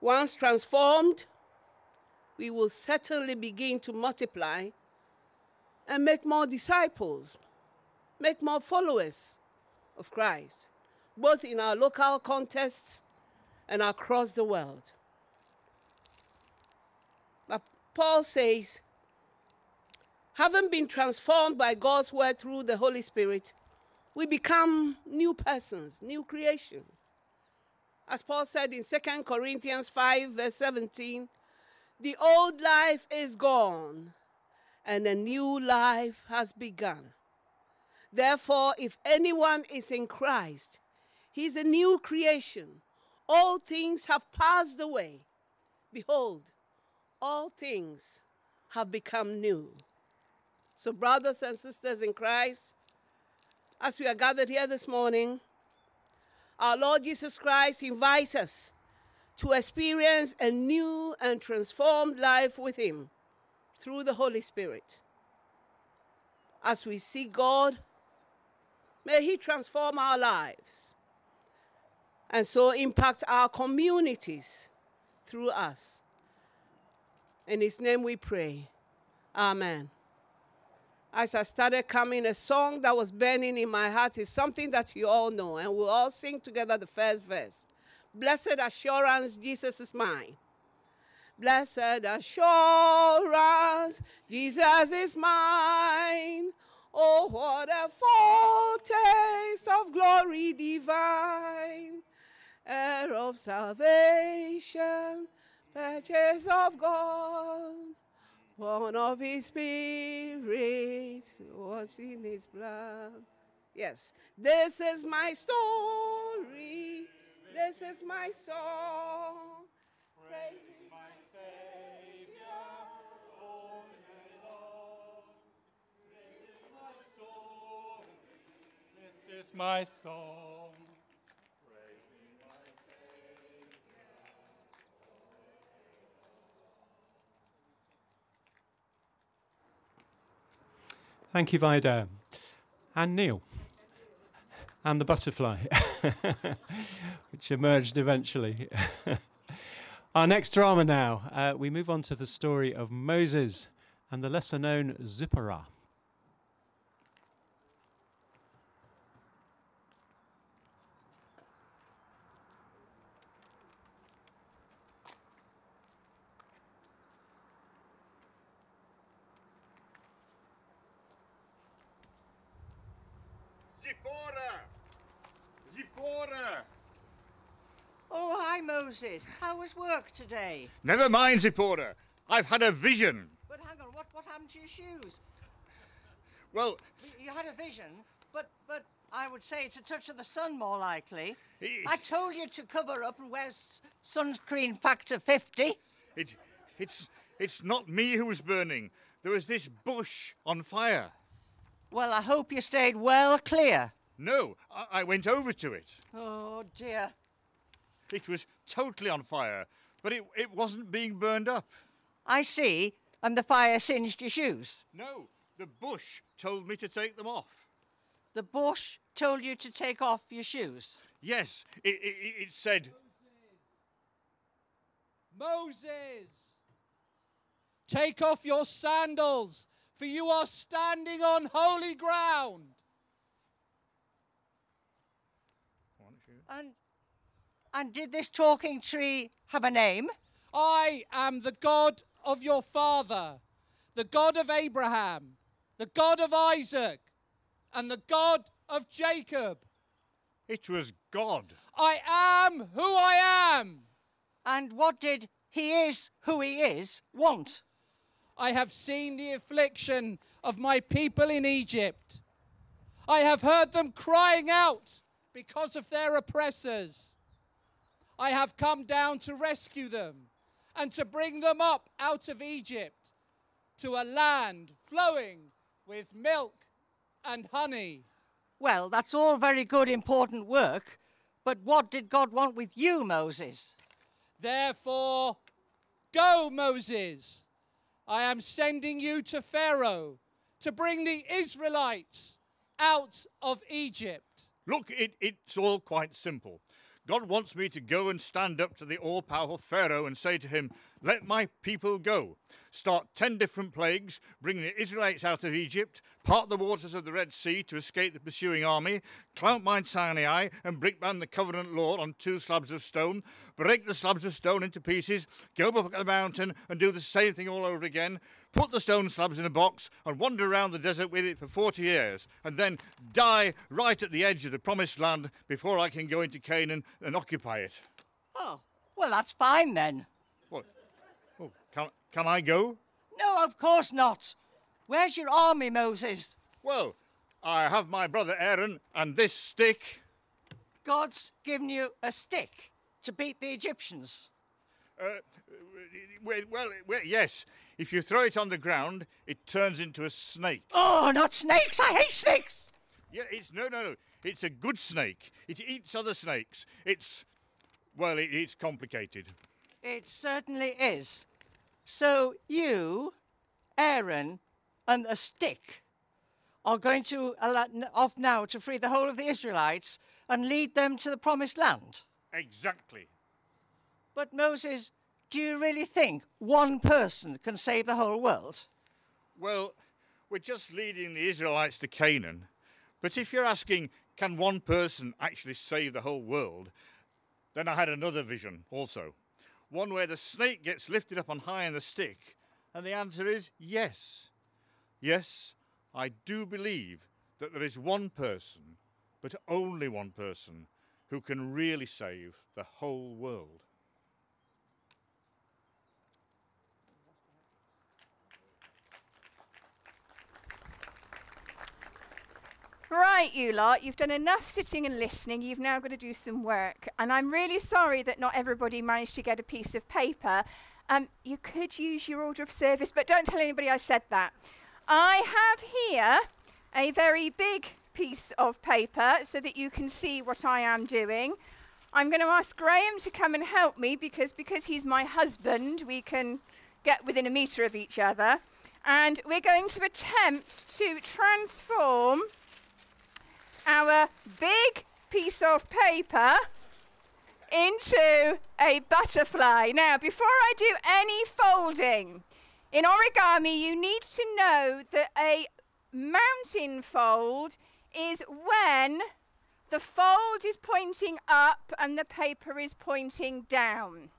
Once transformed, we will certainly begin to multiply and make more disciples, make more followers of Christ, both in our local contests and across the world. But Paul says, having been transformed by God's word through the Holy Spirit, we become new persons, new creation. As Paul said in 2 Corinthians 5, verse 17, the old life is gone and a new life has begun. Therefore, if anyone is in Christ, he is a new creation. All things have passed away. Behold, all things have become new. So, brothers and sisters in Christ, as we are gathered here this morning, our Lord Jesus Christ invites us to experience a new and transformed life with Him through the Holy Spirit. As we seek God, may He transform our lives and so impact our communities through us. In His name we pray. Amen as I started coming, a song that was burning in my heart is something that you all know, and we'll all sing together the first verse. Blessed assurance, Jesus is mine. Blessed assurance, Jesus is mine. Oh, what a foretaste of glory divine, heir of salvation, purchase of God, born of his spirit, washed in his blood. Yes, this is my story, this is my song. Praise my Savior, O Lord. This is my song. this is my song. Thank you, Vida. And Neil. And the butterfly, which emerged eventually. Our next drama now, uh, we move on to the story of Moses and the lesser known Zipporah. Zipporah! Zipporah! Oh, hi, Moses. How was work today? Never mind, Zipporah. I've had a vision. But hang on, what, what happened to your shoes? Well, You- You had a vision, but but I would say it's a touch of the sun more likely. I told you to cover up and wear sunscreen factor 50. it, it's, it's not me who was burning. There was this bush on fire. Well, I hope you stayed well clear. No, I, I went over to it. Oh, dear. It was totally on fire, but it, it wasn't being burned up. I see. And the fire singed your shoes. No, the bush told me to take them off. The bush told you to take off your shoes. Yes, it, it, it said, Moses, take off your sandals, for you are standing on holy ground. And and did this talking tree have a name? I am the God of your father, the God of Abraham, the God of Isaac, and the God of Jacob. it was God. I am who I am. And what did he is who he is want? I have seen the affliction of my people in Egypt. I have heard them crying out because of their oppressors. I have come down to rescue them and to bring them up out of Egypt to a land flowing with milk and honey. Well, that's all very good, important work. But what did God want with you, Moses? Therefore, go, Moses. I am sending you to Pharaoh to bring the Israelites out of Egypt. Look, it, it's all quite simple. God wants me to go and stand up to the all powerful Pharaoh and say to him, Let my people go. Start ten different plagues, bring the Israelites out of Egypt, part the waters of the Red Sea to escape the pursuing army, climb Mount Sinai and break down the covenant law on two slabs of stone, break the slabs of stone into pieces, go up the mountain and do the same thing all over again, put the stone slabs in a box and wander around the desert with it for 40 years, and then die right at the edge of the promised land before I can go into Canaan and occupy it. Oh, well, that's fine then. What? Oh, can, can I go? No, of course not. Where's your army, Moses? Well, I have my brother Aaron and this stick. God's given you a stick to beat the Egyptians. Uh, well, well, yes. If you throw it on the ground, it turns into a snake. Oh, not snakes! I hate snakes! Yeah, it's no, no, no. It's a good snake. It eats other snakes. It's, well, it, it's complicated. It certainly is. So you, Aaron, and a stick are going to off now to free the whole of the Israelites and lead them to the promised land. Exactly. But Moses, do you really think one person can save the whole world? Well, we're just leading the Israelites to Canaan. But if you're asking, can one person actually save the whole world? Then I had another vision also. One where the snake gets lifted up on high in the stick. And the answer is yes. Yes, I do believe that there is one person, but only one person, who can really save the whole world. Right, you lot, you've done enough sitting and listening. You've now got to do some work. And I'm really sorry that not everybody managed to get a piece of paper. Um, you could use your order of service, but don't tell anybody I said that. I have here a very big piece of paper so that you can see what I am doing. I'm going to ask Graham to come and help me because because he's my husband, we can get within a meter of each other. And we're going to attempt to transform our big piece of paper into a butterfly. Now, before I do any folding, in origami, you need to know that a mountain fold is when the fold is pointing up and the paper is pointing down.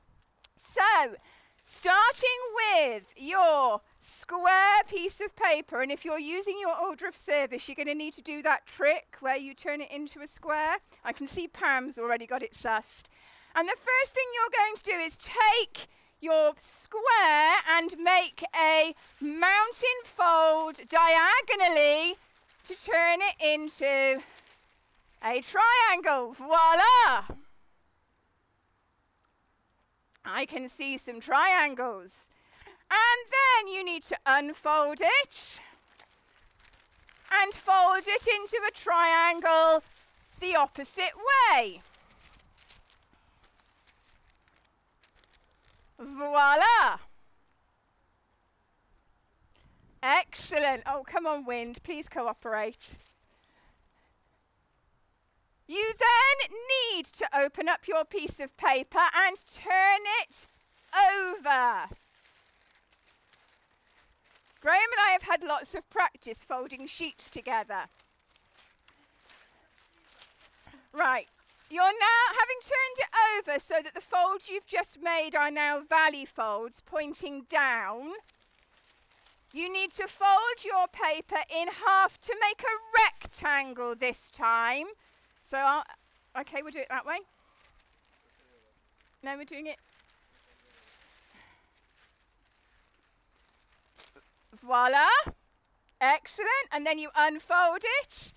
So, starting with your square piece of paper, and if you're using your order of service, you're going to need to do that trick where you turn it into a square. I can see Pam's already got it sussed. And the first thing you're going to do is take your square and make a mountain fold diagonally to turn it into a triangle. Voila! I can see some triangles. And then you need to unfold it and fold it into a triangle the opposite way. Voila! Excellent. Oh, come on, wind. Please cooperate. You then need to open up your piece of paper and turn it over. Graham and I have had lots of practice folding sheets together. Right, you're now, having turned it over so that the folds you've just made are now valley folds pointing down, you need to fold your paper in half to make a rectangle this time. So, I'll, okay, we'll do it that way. Now we're doing it. Voila. Excellent. And then you unfold it,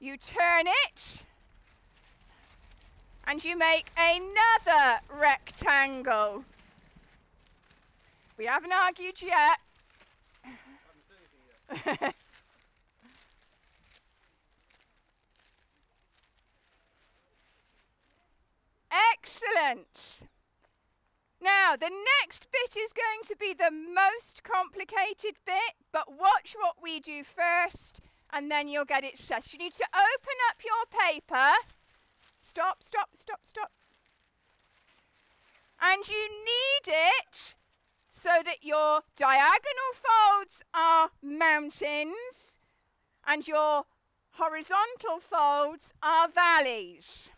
you turn it, and you make another rectangle. We haven't argued yet. Excellent. Now, the next bit is going to be the most complicated bit, but watch what we do first, and then you'll get it set. You need to open up your paper. Stop, stop, stop, stop. And you need it so that your diagonal folds are mountains and your horizontal folds are valleys.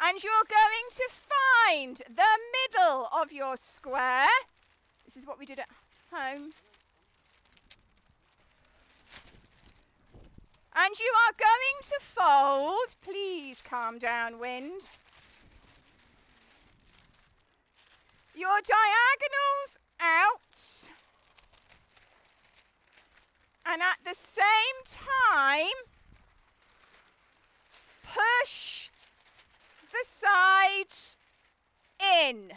And you're going to find the middle of your square. This is what we did at home. And you are going to fold, please calm down, wind. Your diagonals out. And at the same time, push the sides in.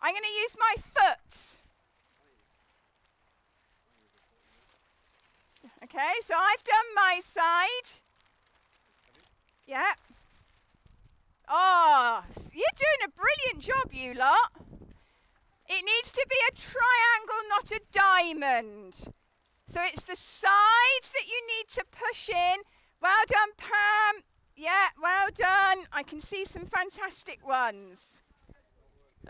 I'm going to use my foot. Okay, so I've done my side. Yeah. Oh, you're doing a brilliant job, you lot. It needs to be a triangle, not a diamond. So it's the sides that you need to push in. Well done, Pam. Yeah, well done. I can see some fantastic ones.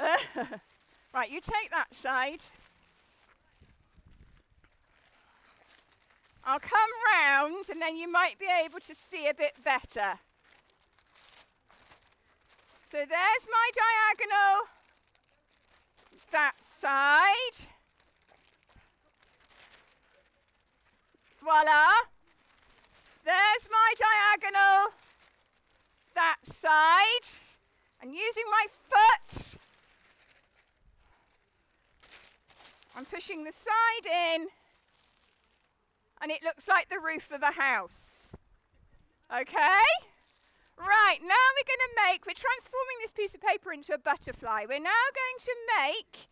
right, you take that side. I'll come round and then you might be able to see a bit better. So there's my diagonal. That side. Voila. There's my diagonal. That side. And using my foot, I'm pushing the side in and it looks like the roof of a house. Okay? Right, now we're going to make, we're transforming this piece of paper into a butterfly. We're now going to make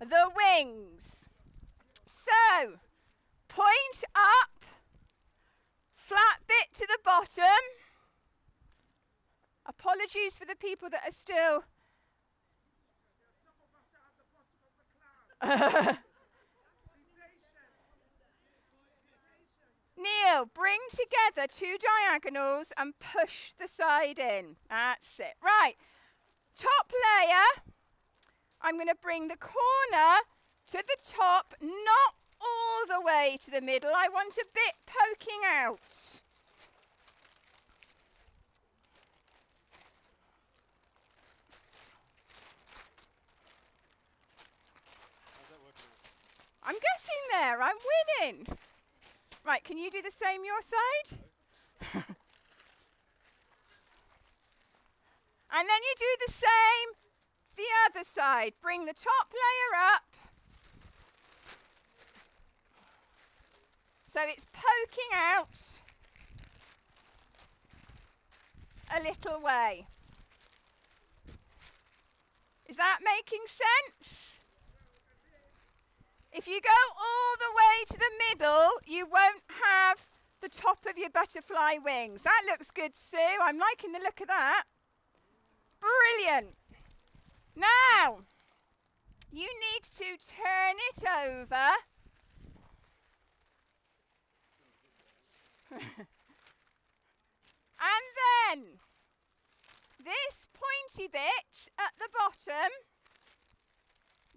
the wings. So, point up flat bit to the bottom. Apologies for the people that are still. Neil, bring together two diagonals and push the side in. That's it. Right. Top layer. I'm going to bring the corner to the top, not all the way to the middle. I want a bit poking out. I'm getting there. I'm winning. Right, can you do the same your side? and then you do the same the other side. Bring the top layer up. So it's poking out a little way. Is that making sense? If you go all the way to the middle, you won't have the top of your butterfly wings. That looks good, Sue. I'm liking the look of that. Brilliant. Now, you need to turn it over. and then, this pointy bit at the bottom,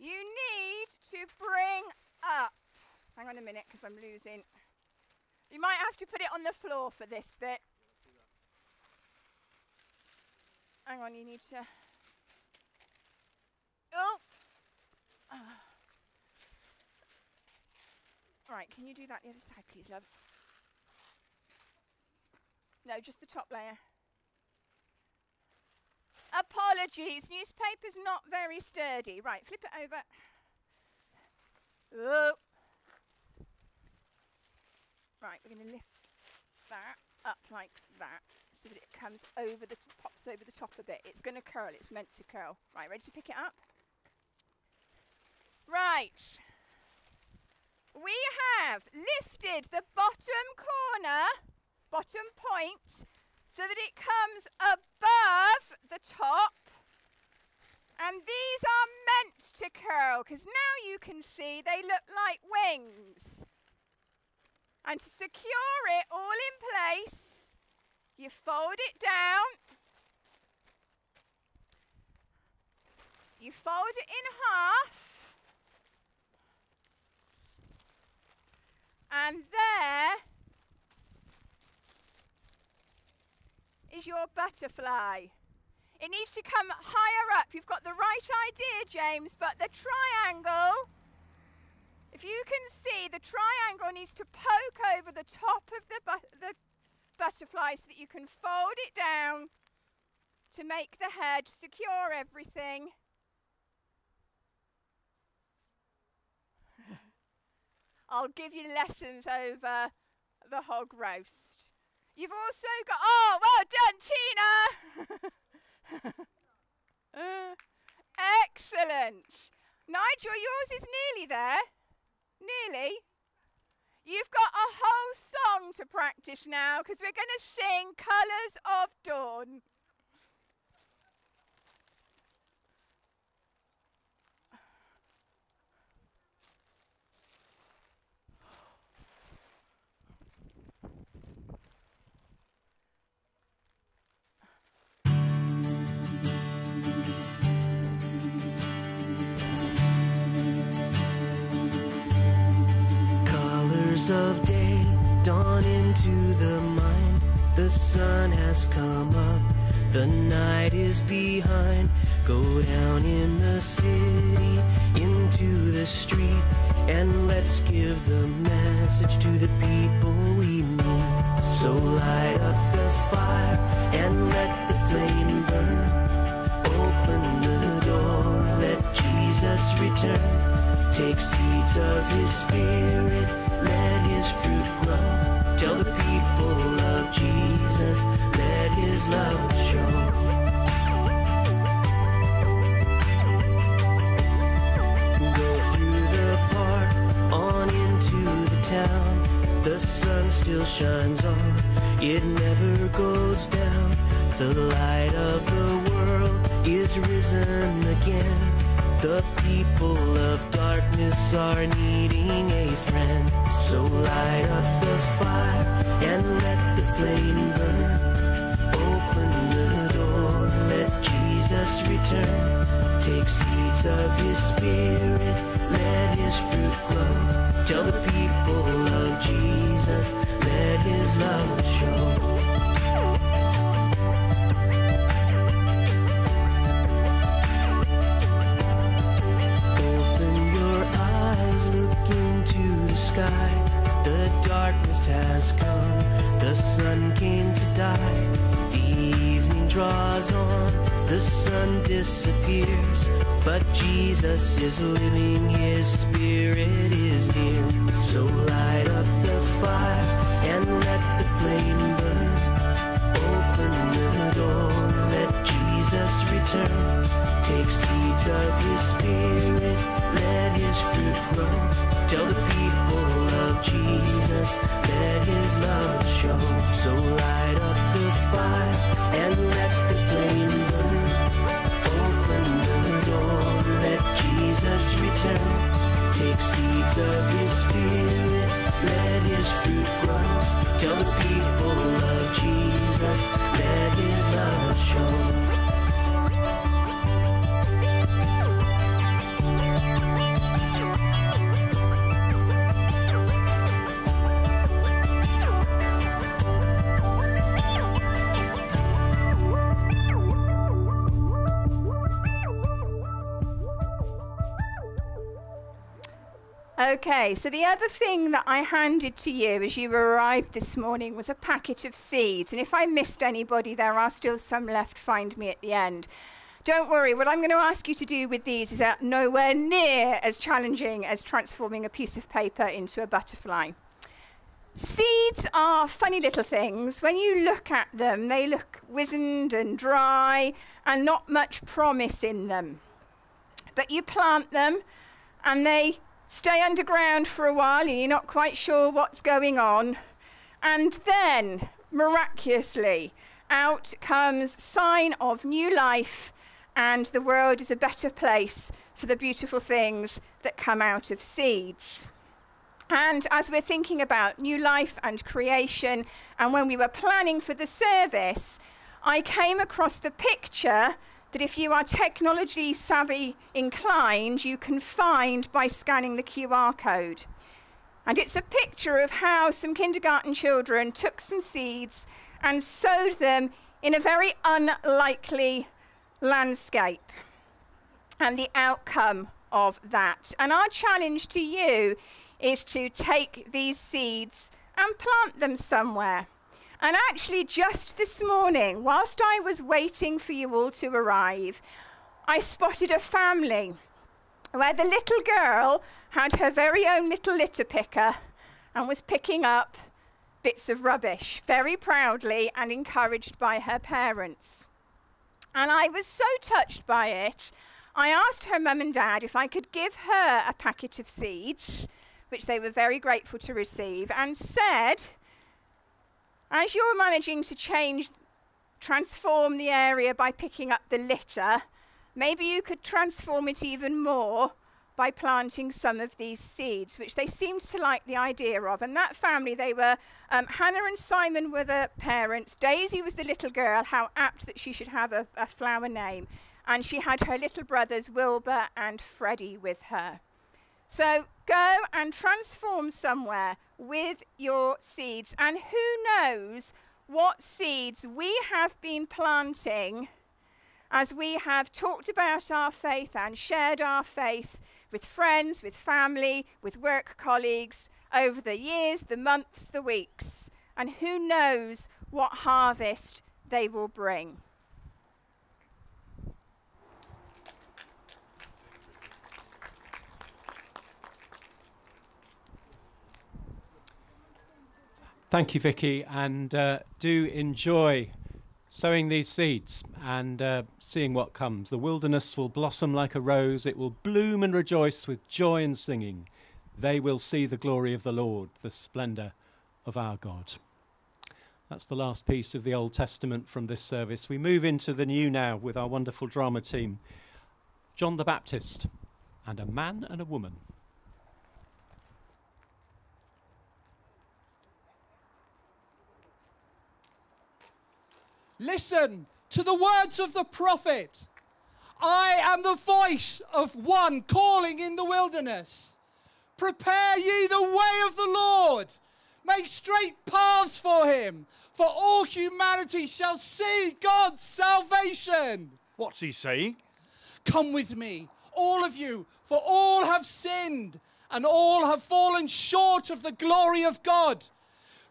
you need to bring up. Hang on a minute, because I'm losing. You might have to put it on the floor for this bit. Hang on, you need to. Oh! Right, can you do that the other side, please, love? No, just the top layer. Apologies, newspaper's not very sturdy. Right, flip it over. Oh. Right, we're going to lift that up like that so that it comes over the, pops over the top a bit. It's going to curl, it's meant to curl. Right, ready to pick it up? Right. We have lifted the bottom corner, bottom point, so that it comes above the top. And these are meant to curl because now you can see they look like wings. And to secure it all in place, you fold it down. You fold it in half. And there is your butterfly. It needs to come higher up. You've got the right idea, James, but the triangle, if you can see, the triangle needs to poke over the top of the, bu the butterfly so that you can fold it down to make the head secure everything. I'll give you lessons over the hog roast. You've also got, oh, well done, Tina! uh, excellent. Nigel, yours is nearly there. Nearly. You've got a whole song to practice now because we're going to sing Colours of Dawn. Of day dawn into the mind. The sun has come up, the night is behind. Go down in the city, into the street, and let's give the message to the people we meet. So light up the fire and let the flame burn. Open the door, let Jesus return. Take seeds of his spirit, the park, on into the town. The sun sun still shines on, it never goes down. The light of the world is risen again. The people of darkness are needing a friend. So light up the fire and let the flame burn. Return. Take seeds of his spirit, let his fruit grow. Tell the people of Jesus, let his love show. Open your eyes, look into the sky. The darkness has come, the sun came to die. The evening draws on, the sun disappears. But Jesus is living, his spirit is near. So light up the fire and let the flame burn. Open the door, let Jesus return. Take seeds of his spirit, let his fruit grow. Tell the people of Jesus, let his love show. So light up the fire and let the flame burn. Open the door, let Jesus return. Take seeds of his spirit, let his fruit grow. Tell the people of Jesus, let his love show. Okay, so the other thing that I handed to you as you arrived this morning was a packet of seeds. And if I missed anybody, there are still some left. Find me at the end. Don't worry, what I'm going to ask you to do with these is uh, nowhere near as challenging as transforming a piece of paper into a butterfly. Seeds are funny little things. When you look at them, they look wizened and dry and not much promise in them. But you plant them and they stay underground for a while you're not quite sure what's going on. And then, miraculously, out comes sign of new life and the world is a better place for the beautiful things that come out of seeds. And as we're thinking about new life and creation, and when we were planning for the service, I came across the picture that if you are technology savvy inclined, you can find by scanning the QR code. And it's a picture of how some kindergarten children took some seeds and sowed them in a very unlikely landscape and the outcome of that. And our challenge to you is to take these seeds and plant them somewhere. And actually, just this morning, whilst I was waiting for you all to arrive, I spotted a family where the little girl had her very own little litter picker and was picking up bits of rubbish very proudly and encouraged by her parents. And I was so touched by it, I asked her mum and dad if I could give her a packet of seeds, which they were very grateful to receive, and said, as you're managing to change, transform the area by picking up the litter, maybe you could transform it even more by planting some of these seeds, which they seemed to like the idea of. And that family, they were um, Hannah and Simon were the parents. Daisy was the little girl. How apt that she should have a, a flower name. And she had her little brothers Wilbur and Freddie with her. So go and transform somewhere with your seeds. And who knows what seeds we have been planting as we have talked about our faith and shared our faith with friends, with family, with work colleagues over the years, the months, the weeks. And who knows what harvest they will bring. Thank you, Vicky, and uh, do enjoy sowing these seeds and uh, seeing what comes. The wilderness will blossom like a rose, it will bloom and rejoice with joy and singing. They will see the glory of the Lord, the splendour of our God. That's the last piece of the Old Testament from this service. We move into the new now with our wonderful drama team John the Baptist and a man and a woman. Listen to the words of the prophet. I am the voice of one calling in the wilderness. Prepare ye the way of the Lord. Make straight paths for him, for all humanity shall see God's salvation. What's he saying? Come with me, all of you, for all have sinned and all have fallen short of the glory of God.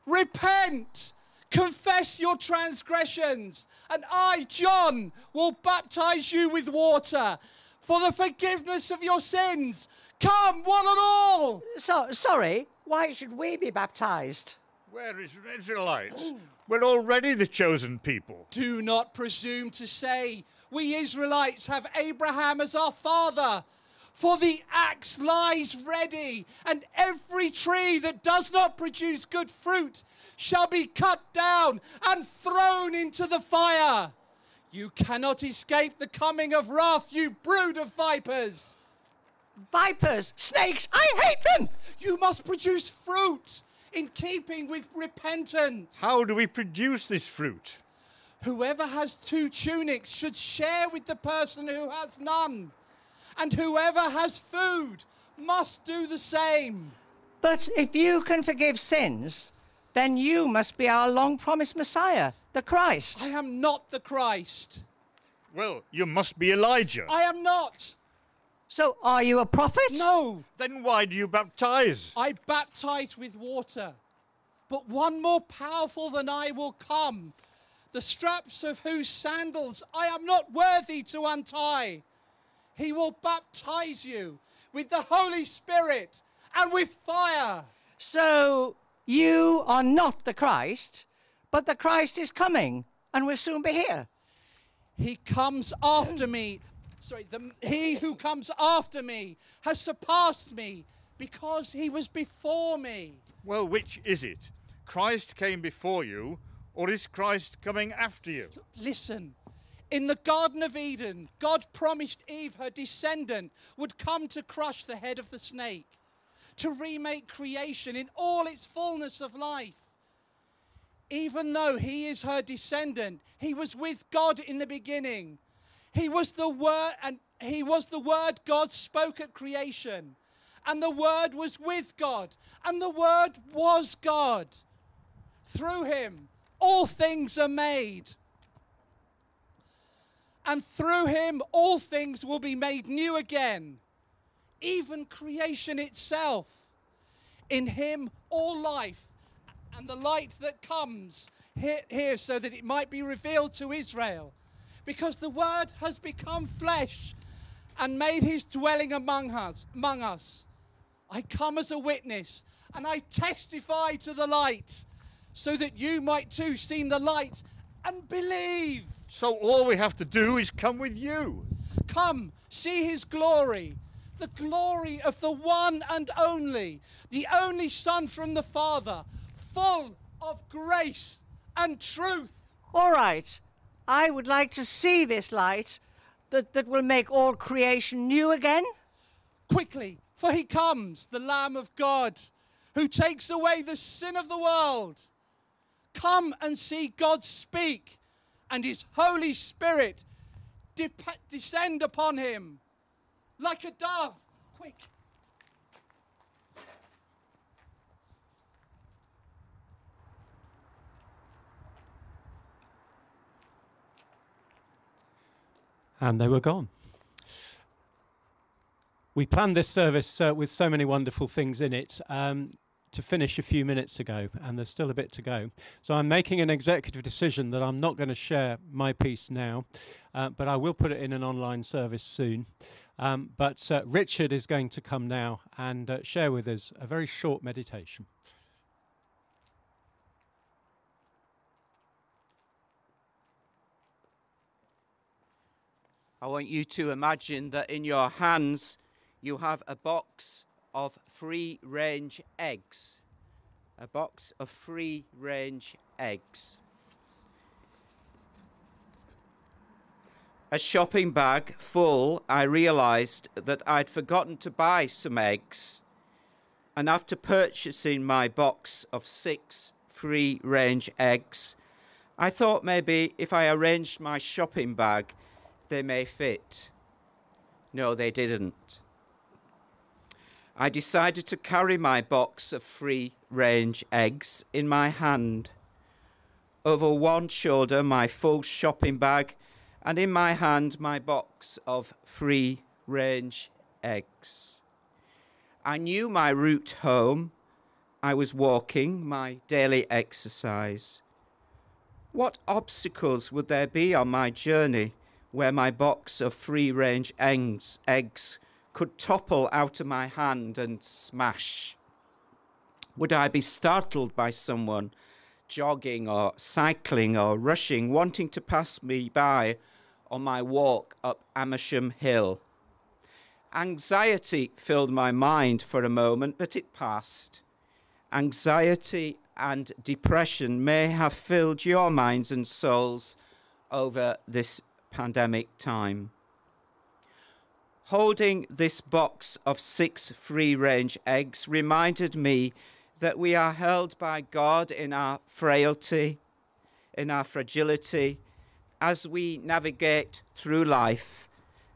Repent, confess your transgressions, and I, John, will baptize you with water for the forgiveness of your sins. Come, one and all. So, sorry, why should we be baptized? We're Israelites. We're already the chosen people. Do not presume to say, We Israelites have Abraham as our father. For the axe lies ready, and every tree that does not produce good fruit shall be cut down and thrown into the fire. You cannot escape the coming of wrath, you brood of vipers. Vipers, snakes, I hate them! You must produce fruit in keeping with repentance. How do we produce this fruit? Whoever has two tunics should share with the person who has none. And whoever has food must do the same. But if you can forgive sins, then you must be our long promised Messiah, the Christ. I am not the Christ. Well, you must be Elijah. I am not. So, are you a prophet? No. Then why do you baptize? I baptize with water. But one more powerful than I will come, the straps of whose sandals I am not worthy to untie. He will baptize you with the Holy Spirit and with fire. So, you are not the Christ, but the Christ is coming and will soon be here. He comes after me. Sorry, the, he who comes after me has surpassed me because he was before me. Well, which is it? Christ came before you, or is Christ coming after you? Listen, in the Garden of Eden, God promised Eve her descendant would come to crush the head of the snake, to remake creation in all its fullness of life. Even though he is her descendant, he was with God in the beginning. He was the word and he was the word God spoke at creation. And the word was with God, and the word was God. Through him all things are made. And through him all things will be made new again, even creation itself. In him all life and the light that comes here, here so that it might be revealed to Israel. Because the word has become flesh and made his dwelling among us, among us. I come as a witness and I testify to the light so that you might too see the light and believe. So all we have to do is come with you. Come, see his glory, the glory of the one and only, the only Son from the Father, full of grace and truth. All right, I would like to see this light that, that will make all creation new again. Quickly, for he comes, the Lamb of God, who takes away the sin of the world. Come and see God speak and his Holy Spirit dep- descend upon him like a dove. Quick. And they were gone. We planned this service uh, with so many wonderful things in it um, to finish a few minutes ago, and there's still a bit to go. So I'm making an executive decision that I'm not going to share my piece now, uh, but I will put it in an online service soon. Um, but uh, Richard is going to come now and uh, share with us a very short meditation. I want you to imagine that in your hands you have a box of free range eggs. a box of free range eggs. A shopping bag full, I realised that I'd forgotten to buy some eggs. And after purchasing my box of six free range eggs, I thought maybe if I arranged my shopping bag, they may fit. No, they didn't. I decided to carry my box of free range eggs in my hand. Over one shoulder, my full shopping bag, and in my hand, my box of free range eggs. I knew my route home. I was walking, my daily exercise. What obstacles would there be on my journey where my box of free range eggs, eggs could topple out of my hand and smash? Would I be startled by someone jogging or cycling or rushing, wanting to pass me by on my walk up Amersham Hill? Anxiety filled my mind for a moment, but it passed. Anxiety and depression may have filled your minds and souls over this pandemic time. Holding this box of six free range eggs reminded me that we are held by God in our frailty, in our fragility, as we navigate through life,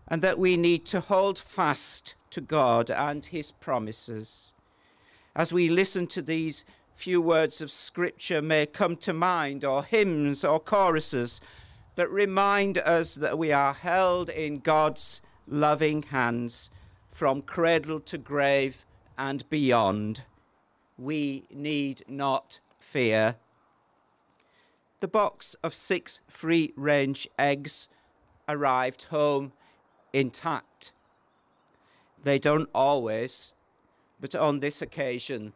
and that we need to hold fast to God and His promises. As we listen to these few words of Scripture, may come to mind, or hymns or choruses that remind us that we are held in God's loving hands from cradle to grave and beyond. We need not fear. The box of six free range eggs arrived home intact. They don't always, but on this occasion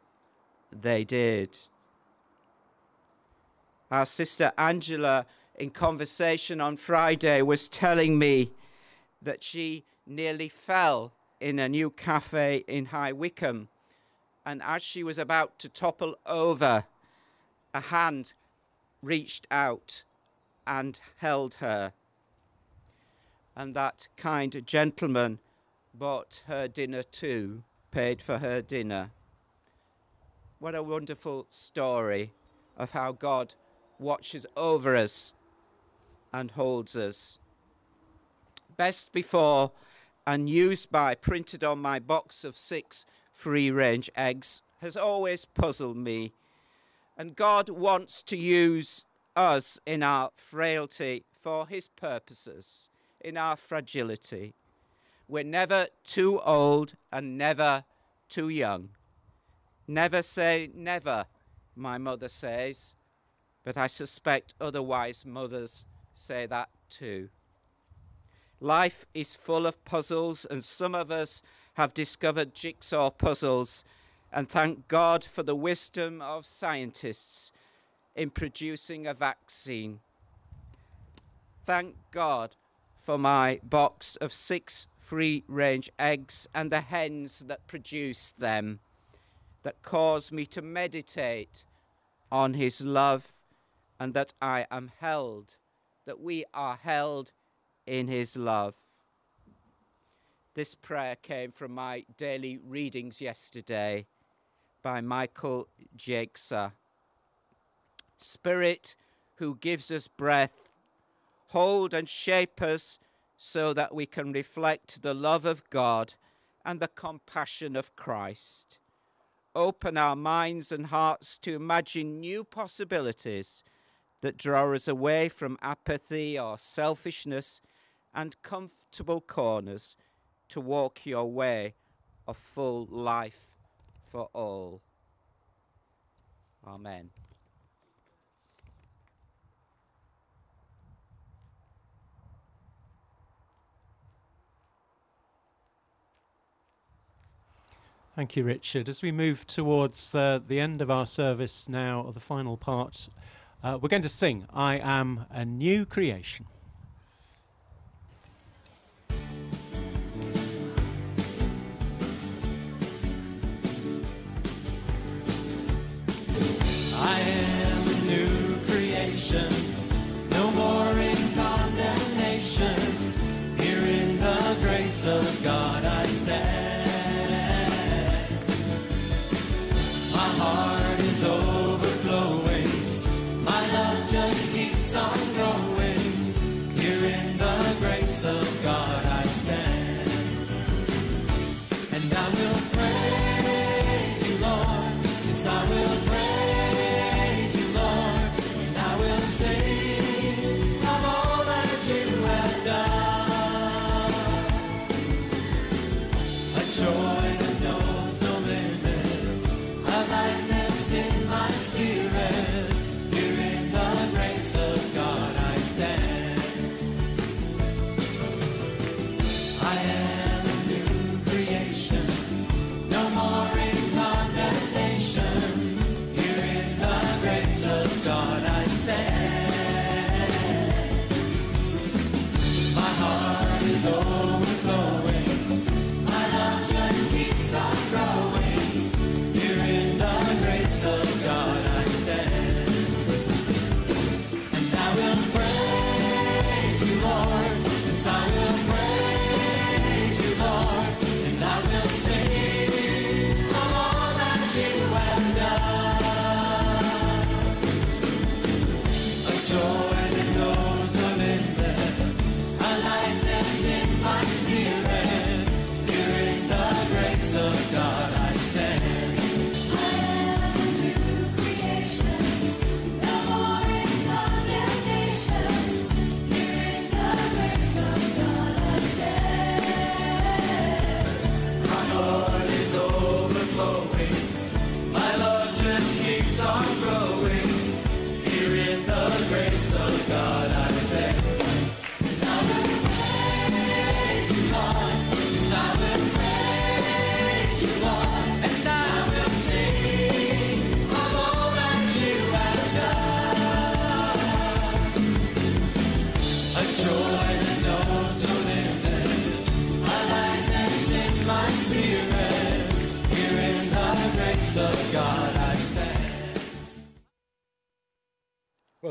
they did. Our sister Angela, in conversation on Friday, was telling me that she nearly fell in a new cafe in High Wycombe. And as she was about to topple over, a hand reached out and held her. And that kind gentleman bought her dinner too, paid for her dinner. What a wonderful story of how God watches over us and holds us. Best before and used by printed on my box of six free range eggs has always puzzled me. And God wants to use us in our frailty for his purposes, in our fragility. We're never too old and never too young. Never say never, my mother says, but I suspect other wise mothers say that too. Life is full of puzzles, and some of us have discovered jigsaw puzzles, and thank God for the wisdom of scientists in producing a vaccine. Thank God for my box of six free range eggs and the hens that produced them, that cause me to meditate on His love, and that I am held, that we are held in His love. This prayer came from my daily readings yesterday by Michael Jagessar. Spirit who gives us breath, hold and shape us so that we can reflect the love of God and the compassion of Christ. Open our minds and hearts to imagine new possibilities that draw us away from apathy or selfishness and comfortable corners to walk your way of full life for all. Amen. Thank you, Richard. As we move towards uh, the end of our service now, or the final part, uh, we're going to sing I Am a New Creation.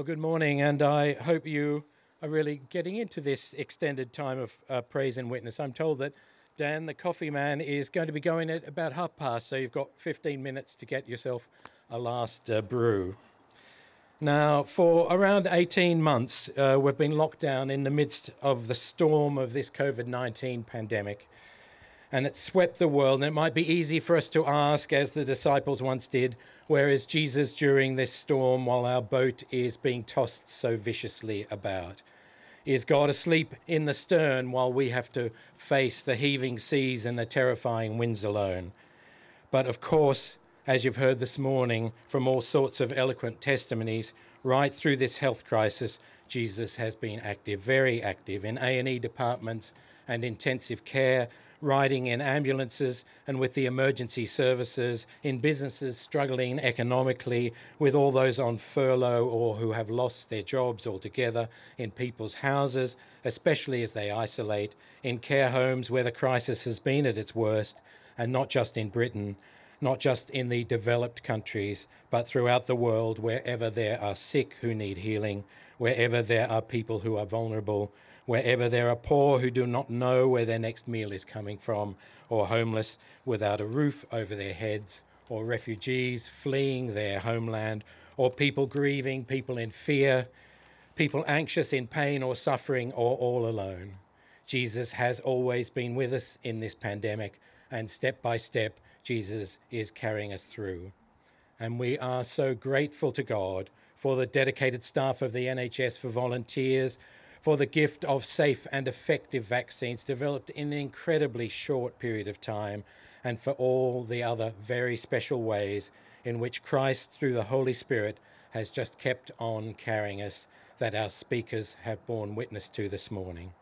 Good morning, and I hope you are really getting into this extended time of uh, praise and witness. I'm told that Dan, the coffee man, is going to be going at about half past, so you've got 15 minutes to get yourself a last uh, brew. Now, for around 18 months, uh, we've been locked down in the midst of the storm of this COVID 19 pandemic. And it swept the world. And it might be easy for us to ask, as the disciples once did, where is Jesus during this storm while our boat is being tossed so viciously about? Is God asleep in the stern while we have to face the heaving seas and the terrifying winds alone? But of course, as you've heard this morning from all sorts of eloquent testimonies, right through this health crisis, Jesus has been active, very active in A&E departments and intensive care, riding in ambulances and with the emergency services, in businesses struggling economically, with all those on furlough or who have lost their jobs altogether, in people's houses, especially as they isolate, in care homes where the crisis has been at its worst, and not just in Britain, not just in the developed countries, but throughout the world, wherever there are sick who need healing, wherever there are people who are vulnerable, wherever there are poor who do not know where their next meal is coming from, or homeless without a roof over their heads, or refugees fleeing their homeland, or people grieving, people in fear, people anxious in pain or suffering, or all alone. Jesus has always been with us in this pandemic, and step by step, Jesus is carrying us through. And we are so grateful to God for the dedicated staff of the NHS, for volunteers, for the gift of safe and effective vaccines developed in an incredibly short period of time, and for all the other very special ways in which Christ, through the Holy Spirit, has just kept on carrying us that our speakers have borne witness to this morning.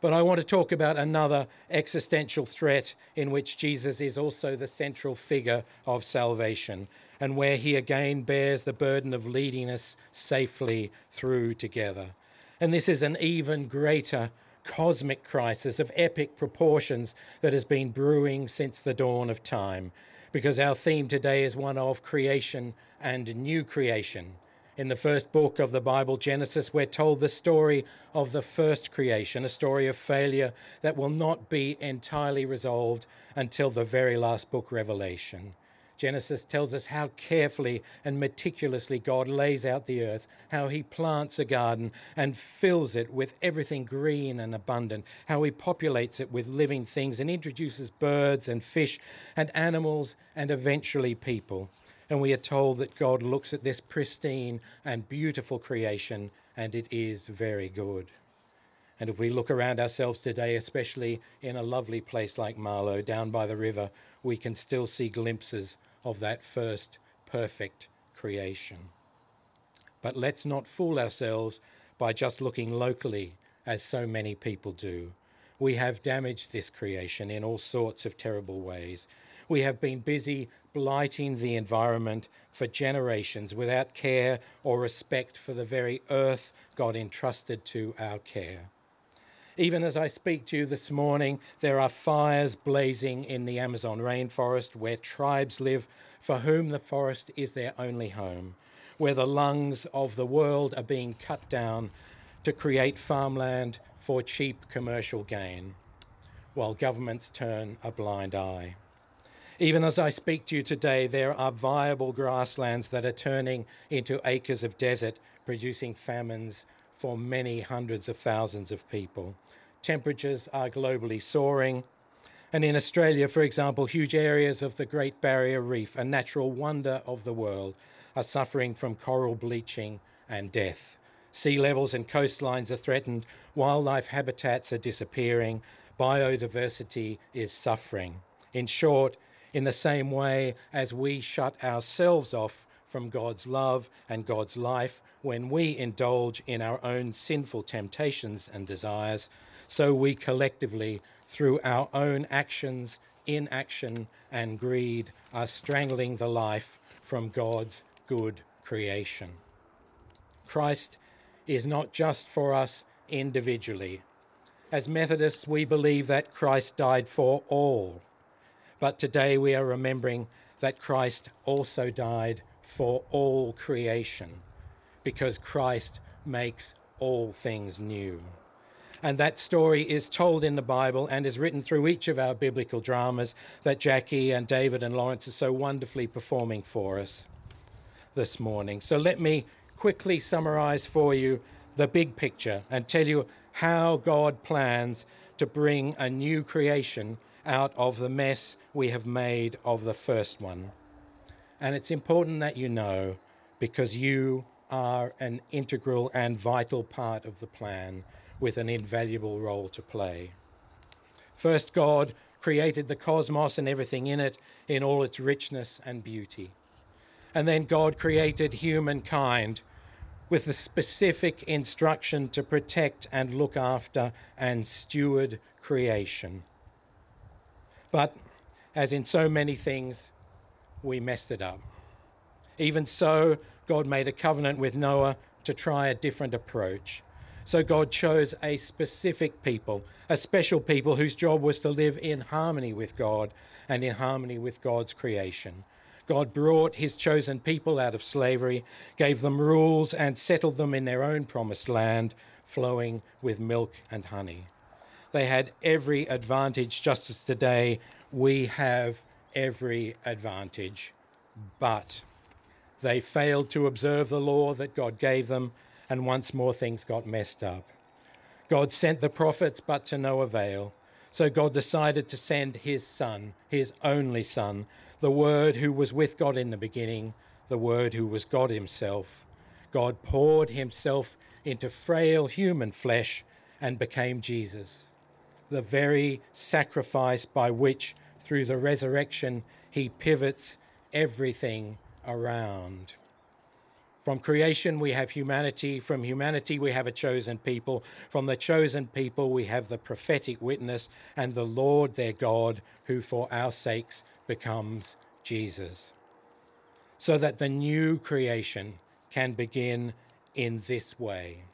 But I want to talk about another existential threat in which Jesus is also the central figure of salvation, and where he again bears the burden of leading us safely through together. And this is an even greater cosmic crisis of epic proportions that has been brewing since the dawn of time, because our theme today is one of creation and new creation. In the first book of the Bible, Genesis, we're told the story of the first creation, a story of failure that will not be entirely resolved until the very last book, Revelation. Genesis tells us how carefully and meticulously God lays out the earth, how he plants a garden and fills it with everything green and abundant, how he populates it with living things and introduces birds and fish and animals and eventually people. And we are told that God looks at this pristine and beautiful creation and it is very good. And if we look around ourselves today, especially in a lovely place like Marlow, down by the river, we can still see glimpses of that first perfect creation. But let's not fool ourselves by just looking locally, as so many people do. We have damaged this creation in all sorts of terrible ways. We have been busy blighting the environment for generations without care or respect for the very earth God entrusted to our care. Even as I speak to you this morning, there are fires blazing in the Amazon rainforest where tribes live for whom the forest is their only home, where the lungs of the world are being cut down to create farmland for cheap commercial gain, while governments turn a blind eye. Even as I speak to you today, there are viable grasslands that are turning into acres of desert, producing famines for many hundreds of thousands of people. Temperatures are globally soaring. And in Australia, for example, huge areas of the Great Barrier Reef, a natural wonder of the world, are suffering from coral bleaching and death. Sea levels and coastlines are threatened, wildlife habitats are disappearing, biodiversity is suffering. In short, in the same way as we shut ourselves off from God's love and God's life when we indulge in our own sinful temptations and desires, so we collectively, through our own actions, inaction, and greed, are strangling the life from God's good creation. Christ is not just for us individually. As Methodists, we believe that Christ died for all. But today we are remembering that Christ also died for all creation because Christ makes all things new. And that story is told in the Bible and is written through each of our biblical dramas that Jackie and David and Lawrence are so wonderfully performing for us this morning. So let me quickly summarize for you the big picture and tell you how God plans to bring a new creation out of the mess we have made of the first one. And it's important that you know because you are an integral and vital part of the plan with an invaluable role to play. First, God created the cosmos and everything in it in all its richness and beauty. And then God created humankind with the specific instruction to protect and look after and steward creation. But as in so many things, we messed it up. Even so, God made a covenant with Noah to try a different approach. So God chose a specific people, a special people whose job was to live in harmony with God and in harmony with God's creation. God brought his chosen people out of slavery, gave them rules, and settled them in their own promised land, flowing with milk and honey. They had every advantage, just as today we have every advantage. But they failed to observe the law that God gave them, and once more things got messed up. God sent the prophets, but to no avail. So God decided to send his son, his only son, the Word who was with God in the beginning, the Word who was God himself. God poured himself into frail human flesh and became Jesus, the very sacrifice by which, through the resurrection, he pivots everything around. From creation, we have humanity. From humanity, we have a chosen people. From the chosen people, we have the prophetic witness and the Lord their God, who for our sakes becomes Jesus. So that the new creation can begin in this way.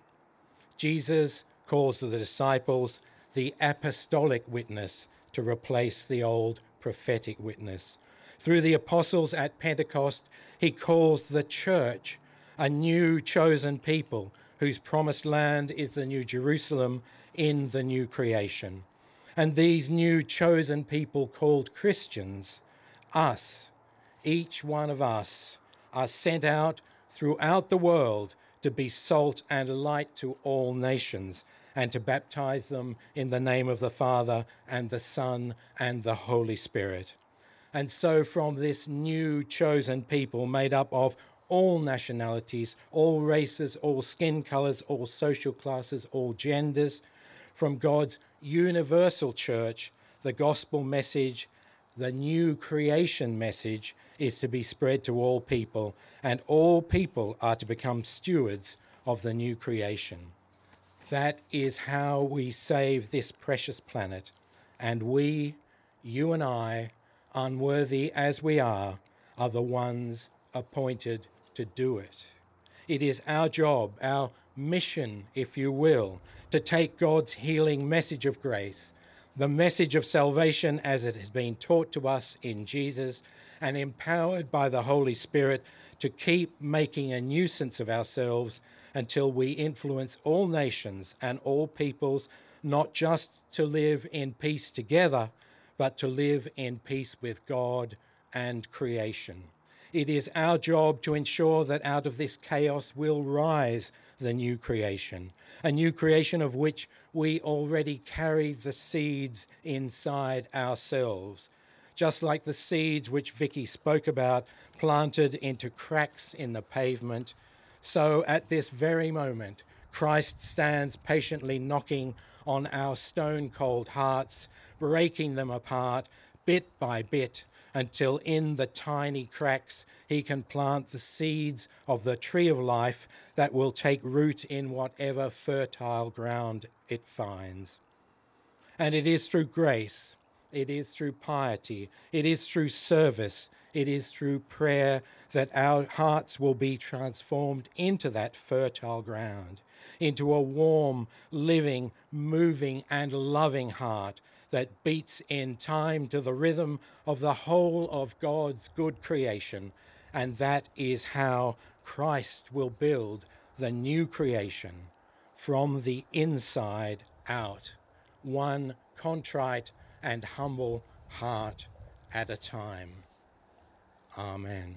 Jesus calls the disciples the apostolic witness to replace the old prophetic witness. Through the apostles at Pentecost, he calls the church a new chosen people whose promised land is the new Jerusalem in the new creation. And these new chosen people called Christians, us, each one of us are sent out throughout the world to be salt and light to all nations and to baptize them in the name of the Father and the Son and the Holy Spirit. And so, from this new chosen people made up of all nationalities, all races, all skin colors, all social classes, all genders, from God's universal church, the gospel message, the new creation message, is to be spread to all people, and all people are to become stewards of the new creation. That is how we save this precious planet. And we, you and I, unworthy as we are, are the ones appointed to do it. It is our job, our mission, if you will, to take God's healing message of grace, the message of salvation as it has been taught to us in Jesus, and empowered by the Holy Spirit to keep making a nuisance of ourselves until we influence all nations and all peoples not just to live in peace together, but to live in peace with God and creation. It is our job to ensure that out of this chaos will rise the new creation, a new creation of which we already carry the seeds inside ourselves. Just like the seeds which Vicky spoke about, planted into cracks in the pavement, so at this very moment, Christ stands patiently knocking on our stone cold hearts, breaking them apart bit by bit until in the tiny cracks he can plant the seeds of the tree of life that will take root in whatever fertile ground it finds. And it is through grace, it is through piety, it is through service, it is through prayer that our hearts will be transformed into that fertile ground, into a warm, living, moving, and loving heart that beats in time to the rhythm of the whole of God's good creation. And that is how Christ will build the new creation from the inside out, one contrite and humble heart at a time. Amen.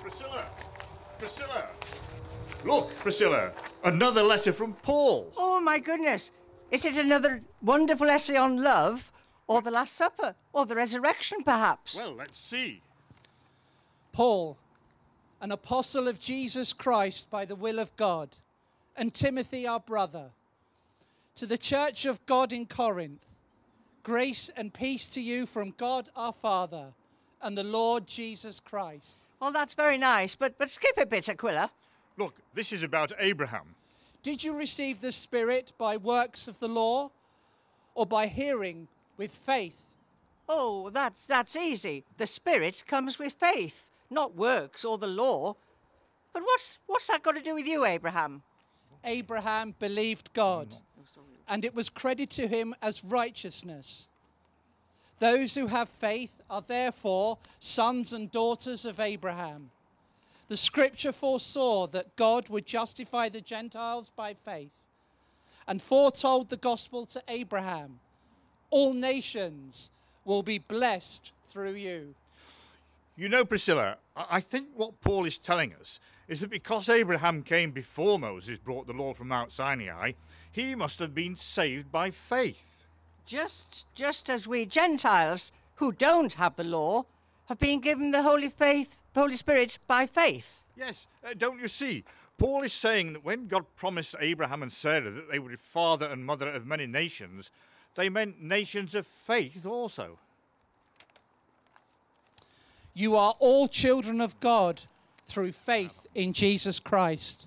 Priscilla! Priscilla! Look, Priscilla, another letter from Paul. Oh, my goodness. Is it another wonderful essay on love, or the Last Supper, or the resurrection, perhaps? Well, let's see. Paul, an apostle of Jesus Christ by the will of God, and Timothy, our brother, to the church of God in Corinth, grace and peace to you from God our Father and the Lord Jesus Christ. Well, that's very nice, but, but skip a bit, Aquila. Look, this is about Abraham. Did you receive the Spirit by works of the law or by hearing with faith? Oh, that's, that's easy. The Spirit comes with faith, not works or the law. But what's, what's that got to do with you, Abraham? Abraham believed God, and it was credited to him as righteousness. Those who have faith are therefore sons and daughters of Abraham. The scripture foresaw that God would justify the Gentiles by faith and foretold the gospel to Abraham. All nations will be blessed through you. You know, Priscilla, I I think what Paul is telling us is that because Abraham came before Moses brought the law from Mount Sinai, he must have been saved by faith. Just, just as we Gentiles who don't have the law have been given the Holy Faith, Holy Spirit by faith. Yes, uh, don't you see? Paul is saying that when God promised Abraham and Sarah that they would be father and mother of many nations, they meant nations of faith also. You are all children of God through faith in Jesus Christ.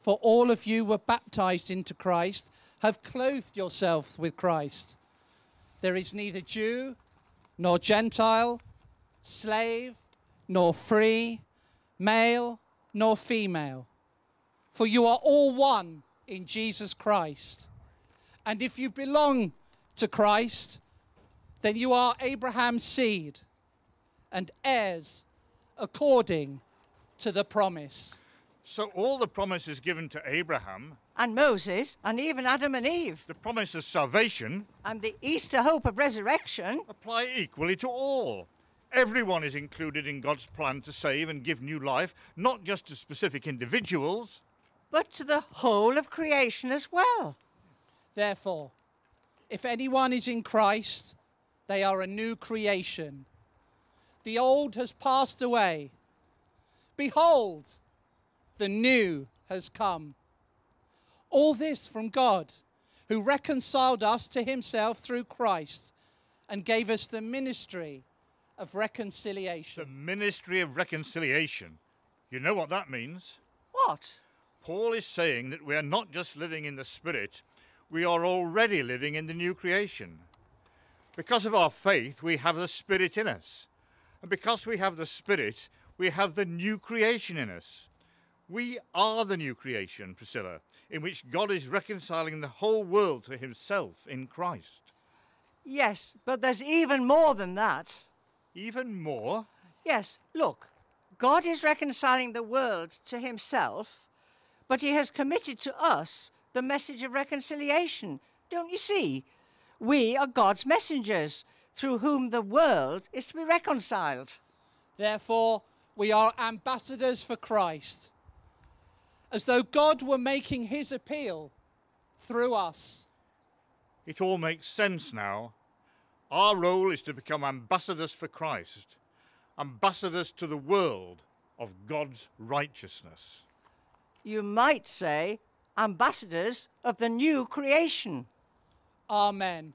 For all of you were baptized into Christ, have clothed yourself with Christ. There is neither Jew nor Gentile, slave nor free, male nor female. For you are all one in Jesus Christ. And if you belong to Christ, then you are Abraham's seed and heirs according to the promise. So all the promises given to Abraham, And Moses, and even Adam and Eve, the promise of salvation, and the Easter hope of resurrection, apply equally to all. Everyone is included in God's plan to save and give new life, not just to specific individuals. but to the whole of creation as well. Therefore, if anyone is in Christ, they are a new creation. The old has passed away. Behold, the new has come. All this from God, who reconciled us to himself through Christ and gave us the ministry of reconciliation. The ministry of reconciliation. You know what that means? What? Paul is saying that we are not just living in the Spirit, we are already living in the new creation. Because of our faith, we have the Spirit in us. And because we have the Spirit, we have the new creation in us. We are the new creation, Priscilla, in which God is reconciling the whole world to himself in Christ. Yes, but there's even more than that. Even more? Yes, look, God is reconciling the world to himself, but he has committed to us the message of reconciliation. Don't you see? We are God's messengers through whom the world is to be reconciled. Therefore, we are ambassadors for Christ, as though God were making his appeal through us. It all makes sense now. Our role is to become ambassadors for Christ, ambassadors to the world of God's righteousness. You might say ambassadors of the new creation. Amen.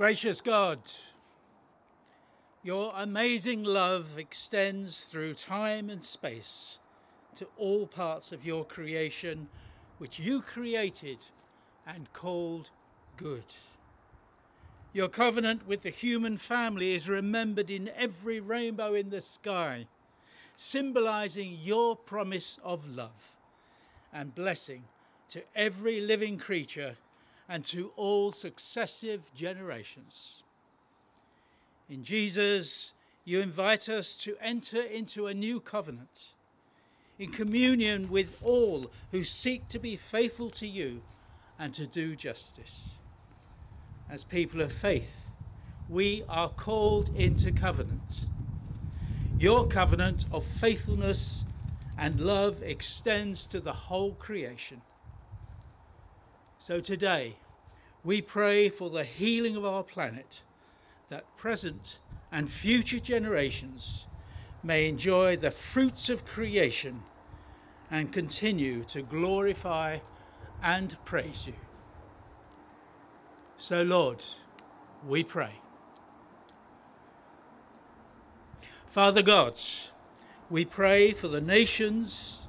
Gracious God, your amazing love extends through time and space to all parts of your creation, which you created and called good. Your covenant with the human family is remembered in every rainbow in the sky, symbolizing your promise of love and blessing to every living creature and to all successive generations. In Jesus, you invite us to enter into a new covenant, in communion with all who seek to be faithful to you and to do justice. As people of faith, we are called into covenant. Your covenant of faithfulness and love extends to the whole creation. So today, we pray for the healing of our planet, that present and future generations may enjoy the fruits of creation and continue to glorify and praise you. So, Lord, we pray. Father God, we pray for the nations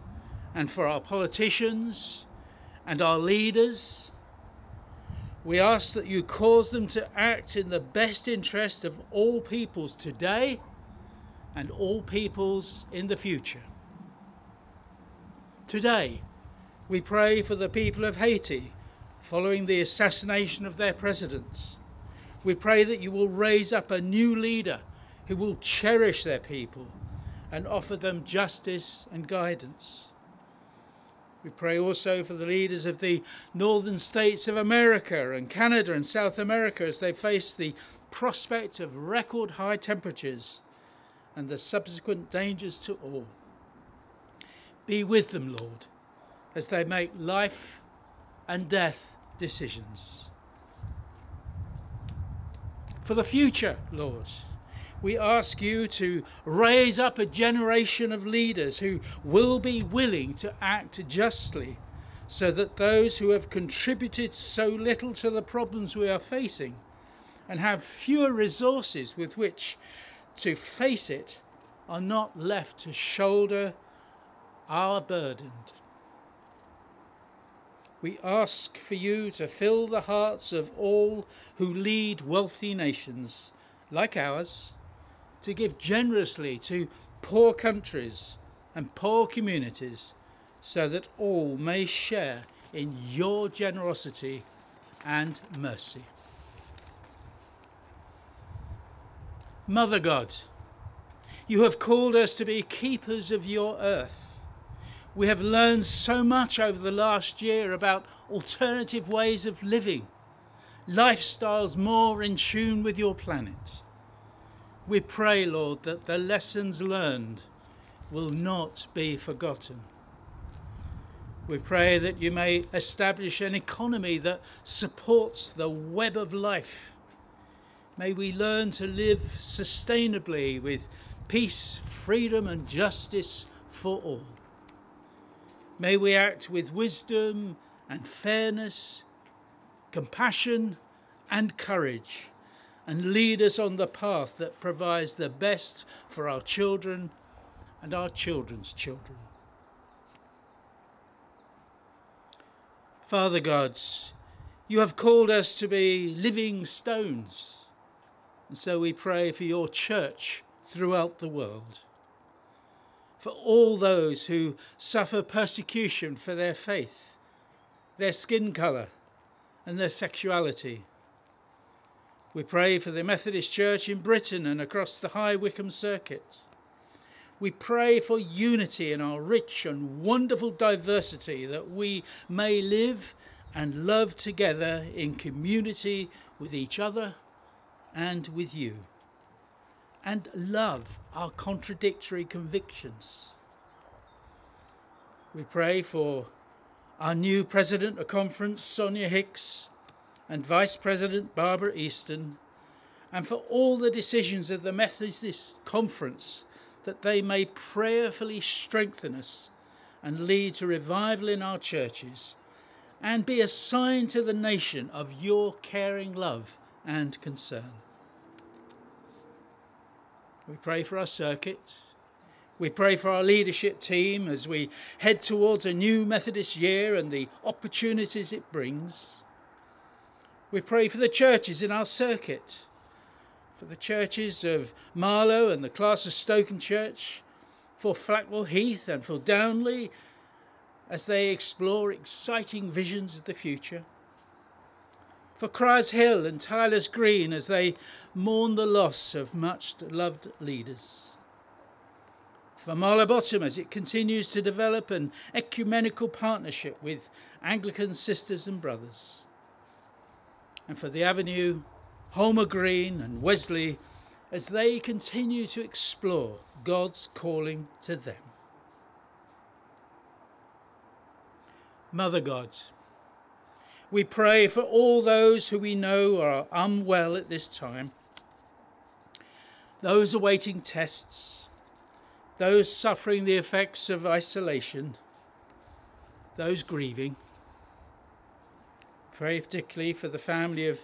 and for our politicians and our leaders. We ask that you cause them to act in the best interest of all peoples today and all peoples in the future. Today, we pray for the people of Haiti following the assassination of their presidents. We pray that you will raise up a new leader who will cherish their people and offer them justice and guidance. We pray also for the leaders of the northern states of America and Canada and South America as they face the prospect of record high temperatures and the subsequent dangers to all. Be with them, Lord, as they make life and death decisions. For the future, Lord, we ask you to raise up a generation of leaders who will be willing to act justly so that those who have contributed so little to the problems we are facing and have fewer resources with which to face it are not left to shoulder our burden. We ask for you to fill the hearts of all who lead wealthy nations like ours to give generously to poor countries and poor communities so that all may share in your generosity and mercy. Mother God, you have called us to be keepers of your earth. We have learned so much over the last year about alternative ways of living, lifestyles more in tune with your planet. We pray, Lord, that the lessons learned will not be forgotten. We pray that you may establish an economy that supports the web of life. May we learn to live sustainably with peace, freedom, and justice for all. May we act with wisdom and fairness, compassion and courage, and lead us on the path that provides the best for our children and our children's children. Father Gods, you have called us to be living stones, and so we pray for your church throughout the world. For all those who suffer persecution for their faith, their skin colour, and their sexuality. We pray for the Methodist Church in Britain and across the High Wycombe Circuit. We pray for unity in our rich and wonderful diversity that we may live and love together in community with each other and with you, and love our contradictory convictions. We pray for our new president of conference, Sonia Hicks, and Vice President Barbara Easton, and for all the decisions of the Methodist Conference that they may prayerfully strengthen us and lead to revival in our churches and be a sign to the nation of your caring love and concern. We pray for our circuit. We pray for our leadership team as we head towards a new Methodist year and the opportunities it brings. We pray for the churches in our circuit, for the churches of Marlow and the class of Stokenchurch, for Flackwell Heath and for Downley as they explore exciting visions of the future, for Cryers Hill and Tyler's Green as they mourn the loss of much loved leaders, for Marlow Bottom as it continues to develop an ecumenical partnership with Anglican sisters and brothers and for the Avenue, Holmer Green, and Wesley as they continue to explore God's calling to them. Mother God, we pray for all those who we know are unwell at this time, those awaiting tests, those suffering the effects of isolation, those grieving pray particularly for the family of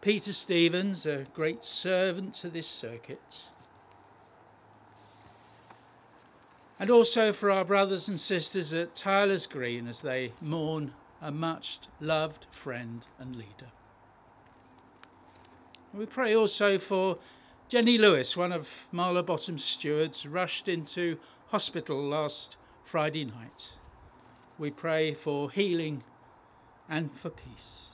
Peter Stevens, a great servant to this circuit. And also for our brothers and sisters at Tyler's Green as they mourn a much loved friend and leader. We pray also for Jenny Lewis, one of Marlow Bottom's stewards, rushed into hospital last Friday night. We pray for healing and for peace.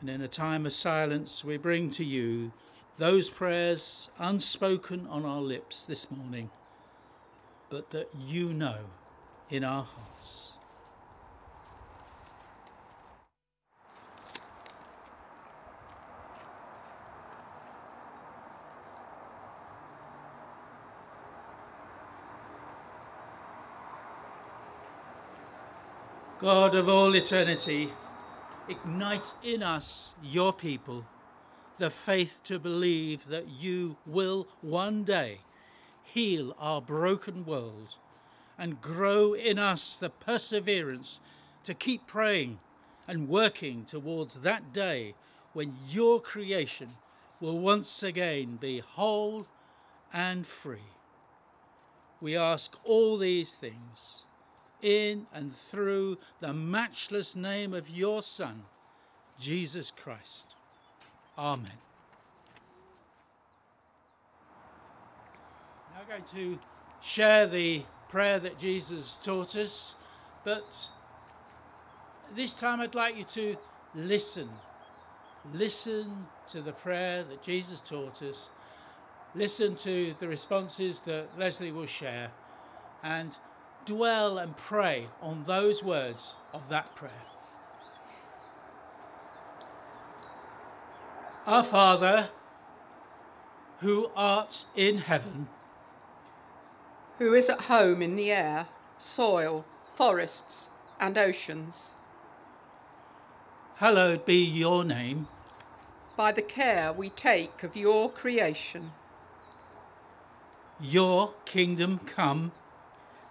And in a time of silence, we bring to you those prayers unspoken on our lips this morning, but that you know in our hearts. God of all eternity, ignite in us, your people, the faith to believe that you will one day heal our broken world and grow in us the perseverance to keep praying and working towards that day when your creation will once again be whole and free. We ask all these things in and through the matchless name of your Son, Jesus Christ. Amen. Now I'm going to share the prayer that Jesus taught us, but this time I'd like you to listen. Listen to the prayer that Jesus taught us. Listen to the responses that Leslie will share and dwell and pray on those words of that prayer. Our Father, who art in heaven, who is at home in the air, soil, forests, and oceans. hallowed be your name. By the care we take of your creation, Your kingdom come,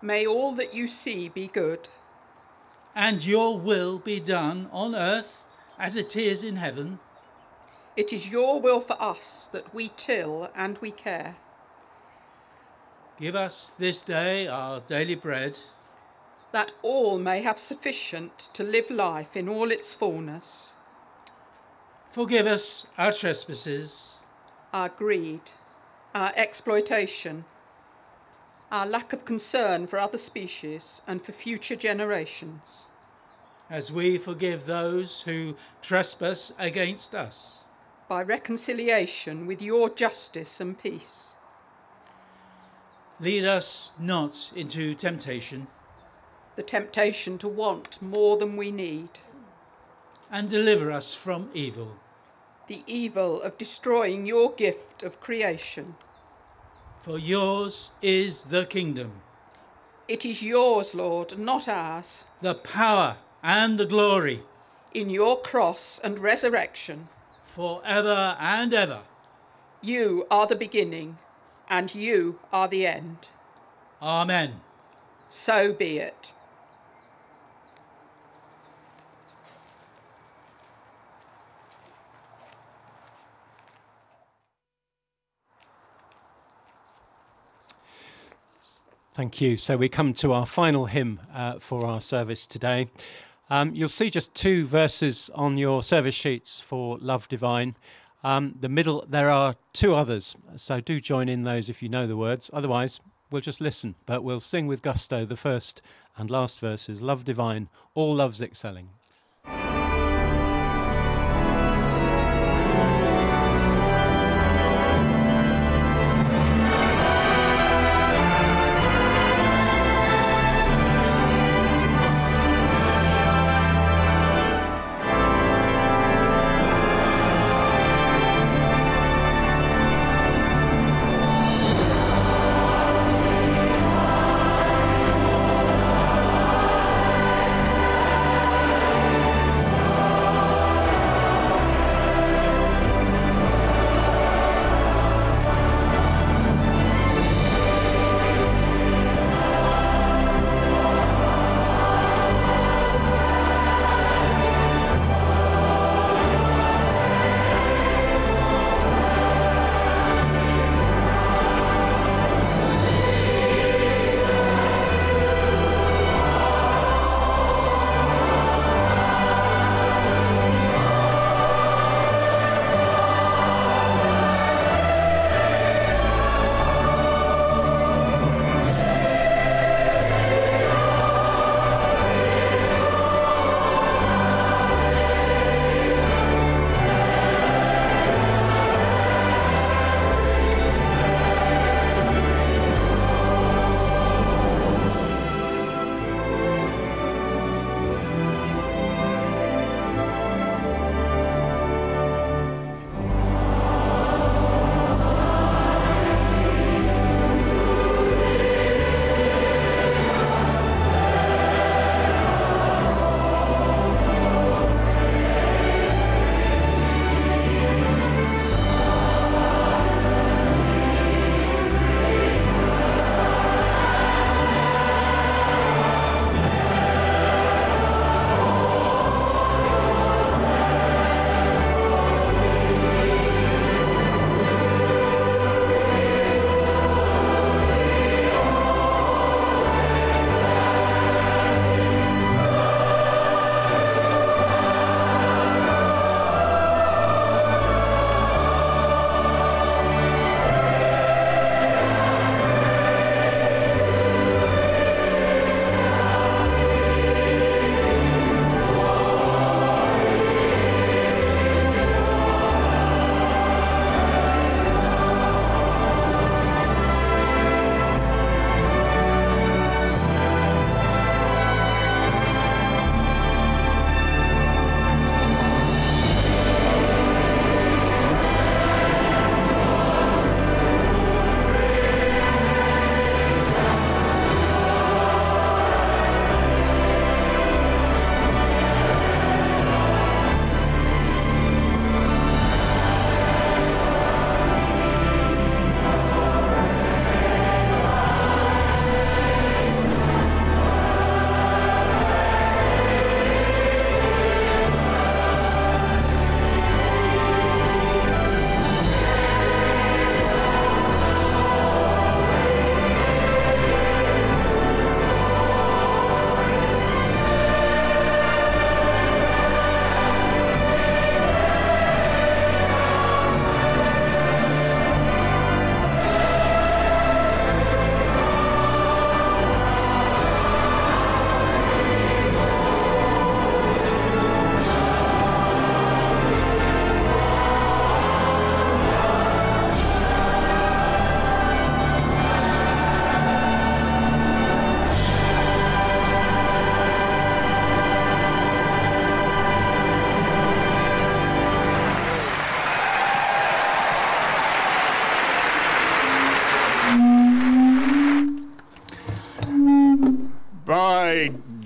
may all that you see be good. and your will be done on earth as it is in heaven. It is your will for us that we till and we care. Give us this day our daily bread, that all may have sufficient to live life in all its fullness. Forgive us our trespasses, our greed, our exploitation, our lack of concern for other species and for future generations. as we forgive those who trespass against us. By reconciliation with your justice and peace. Lead us not into temptation, The temptation to want more than we need. and deliver us from evil. The evil of destroying your gift of creation. For yours is the kingdom, It is yours, Lord, not ours. the power, and the glory, In your cross and resurrection. forever and ever. You are the beginning, and you are the end. Amen. So be it. Thank you. So we come to our final hymn uh, for our service today. Um, you'll see just two verses on your service sheets for Love Divine. Um, the middle, there are two others, so do join in those if you know the words. Otherwise, we'll just listen, but we'll sing with gusto the first and last verses Love Divine, all loves excelling.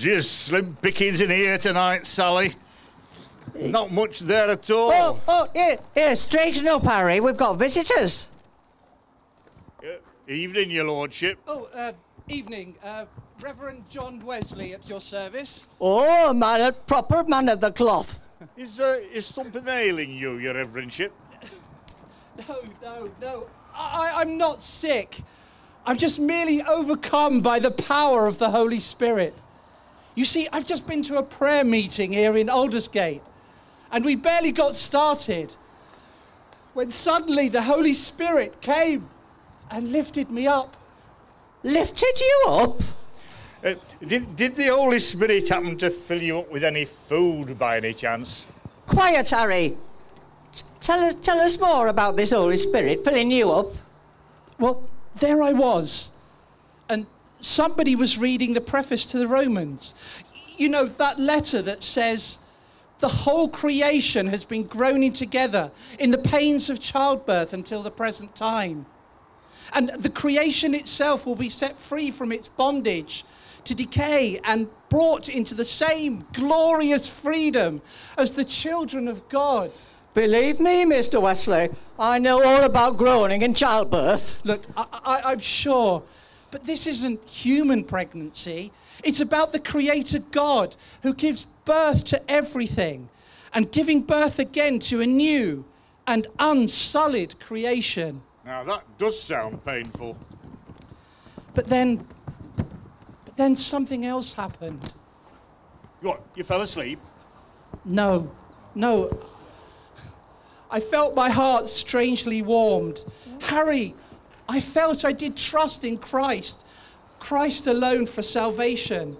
Just slim pickings in here tonight, Sally. Not much there at all. Oh, oh, here, here, straighten up, Harry. We've got visitors. Evening, your lordship. Oh, uh, evening. Uh, Reverend John Wesley at your service. Oh, man, a proper man of the cloth. Is, uh, is something ailing you, your reverendship? No, no, no. I, I'm not sick. I'm just merely overcome by the power of the Holy Spirit. You see, I've just been to a prayer meeting here in Aldersgate, and we barely got started when suddenly the Holy Spirit came and lifted me up. Lifted you up? Uh, did, did the Holy Spirit happen to fill you up with any food by any chance? Quiet, Harry. T- Tell us, tell us more about this Holy Spirit filling you up. Well, there I was, and somebody was reading the preface to the Romans. You know, that letter that says, the whole creation has been groaning together in the pains of childbirth until the present time. And the creation itself will be set free from its bondage to decay and brought into the same glorious freedom as the children of God. Believe me, Mr. Wesley, I know all about groaning and childbirth. Look, I, I, I'm sure, but this isn't human pregnancy. It's about the Creator God who gives birth to everything and giving birth again to a new and unsullied creation. Now, that does sound painful. But then, but then something else happened. What, you fell asleep? No, no. I felt my heart strangely warmed. Harry, I felt I did trust in Christ, Christ alone for salvation,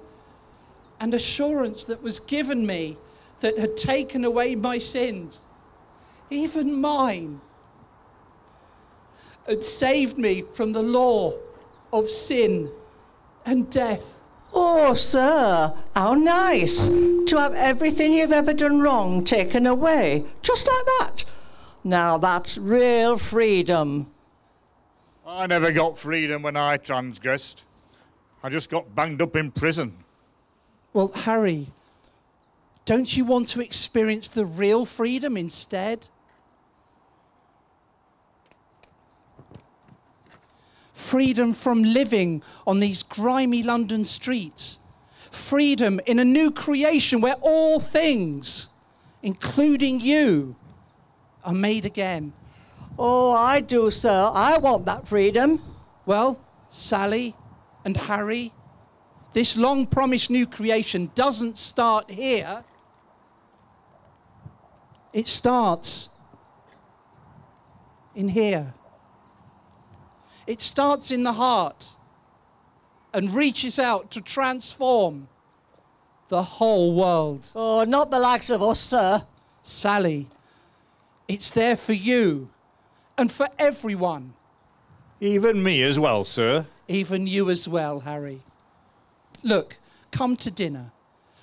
and assurance that was given me that had taken away my sins, even mine, had saved me from the law of sin and death. Oh, sir, how nice to have everything you've ever done wrong taken away, just like that. Now that's real freedom. I never got freedom when I transgressed. I just got banged up in prison. Well, Harry, don't you want to experience the real freedom instead? Freedom from living on these grimy London streets. Freedom in a new creation where all things, including you, are made again. Oh, I do, sir. I want that freedom. Well, Sally and Harry, this long promised new creation doesn't start here. It starts in here. It starts in the heart and reaches out to transform the whole world. Oh, not the likes of us, sir. Sally, it's there for you and for everyone. Even me as well, sir. Even you as well, Harry. Look, come to dinner.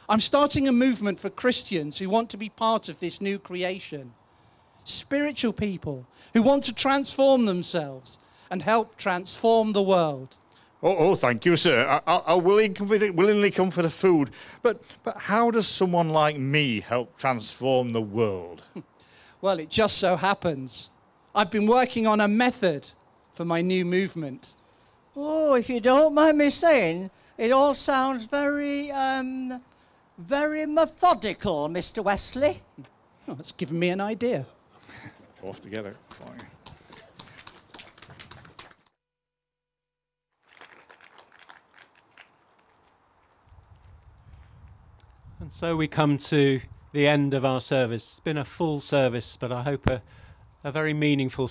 I'm starting a movement for Christians who want to be part of this new creation. Spiritual people who want to transform themselves and help transform the world. Oh, oh thank you, sir. I, I, I'll willing, willingly come for the food. But, but how does someone like me help transform the world? Well, it just so happens. I've been working on a method for my new movement. Oh, if you don't mind me saying, it all sounds very, um, very methodical, Mr. Wesley. Oh, it's given me an idea. Off together. Fine. And so we come to the end of our service. It's been a full service, but I hope a, a very meaningful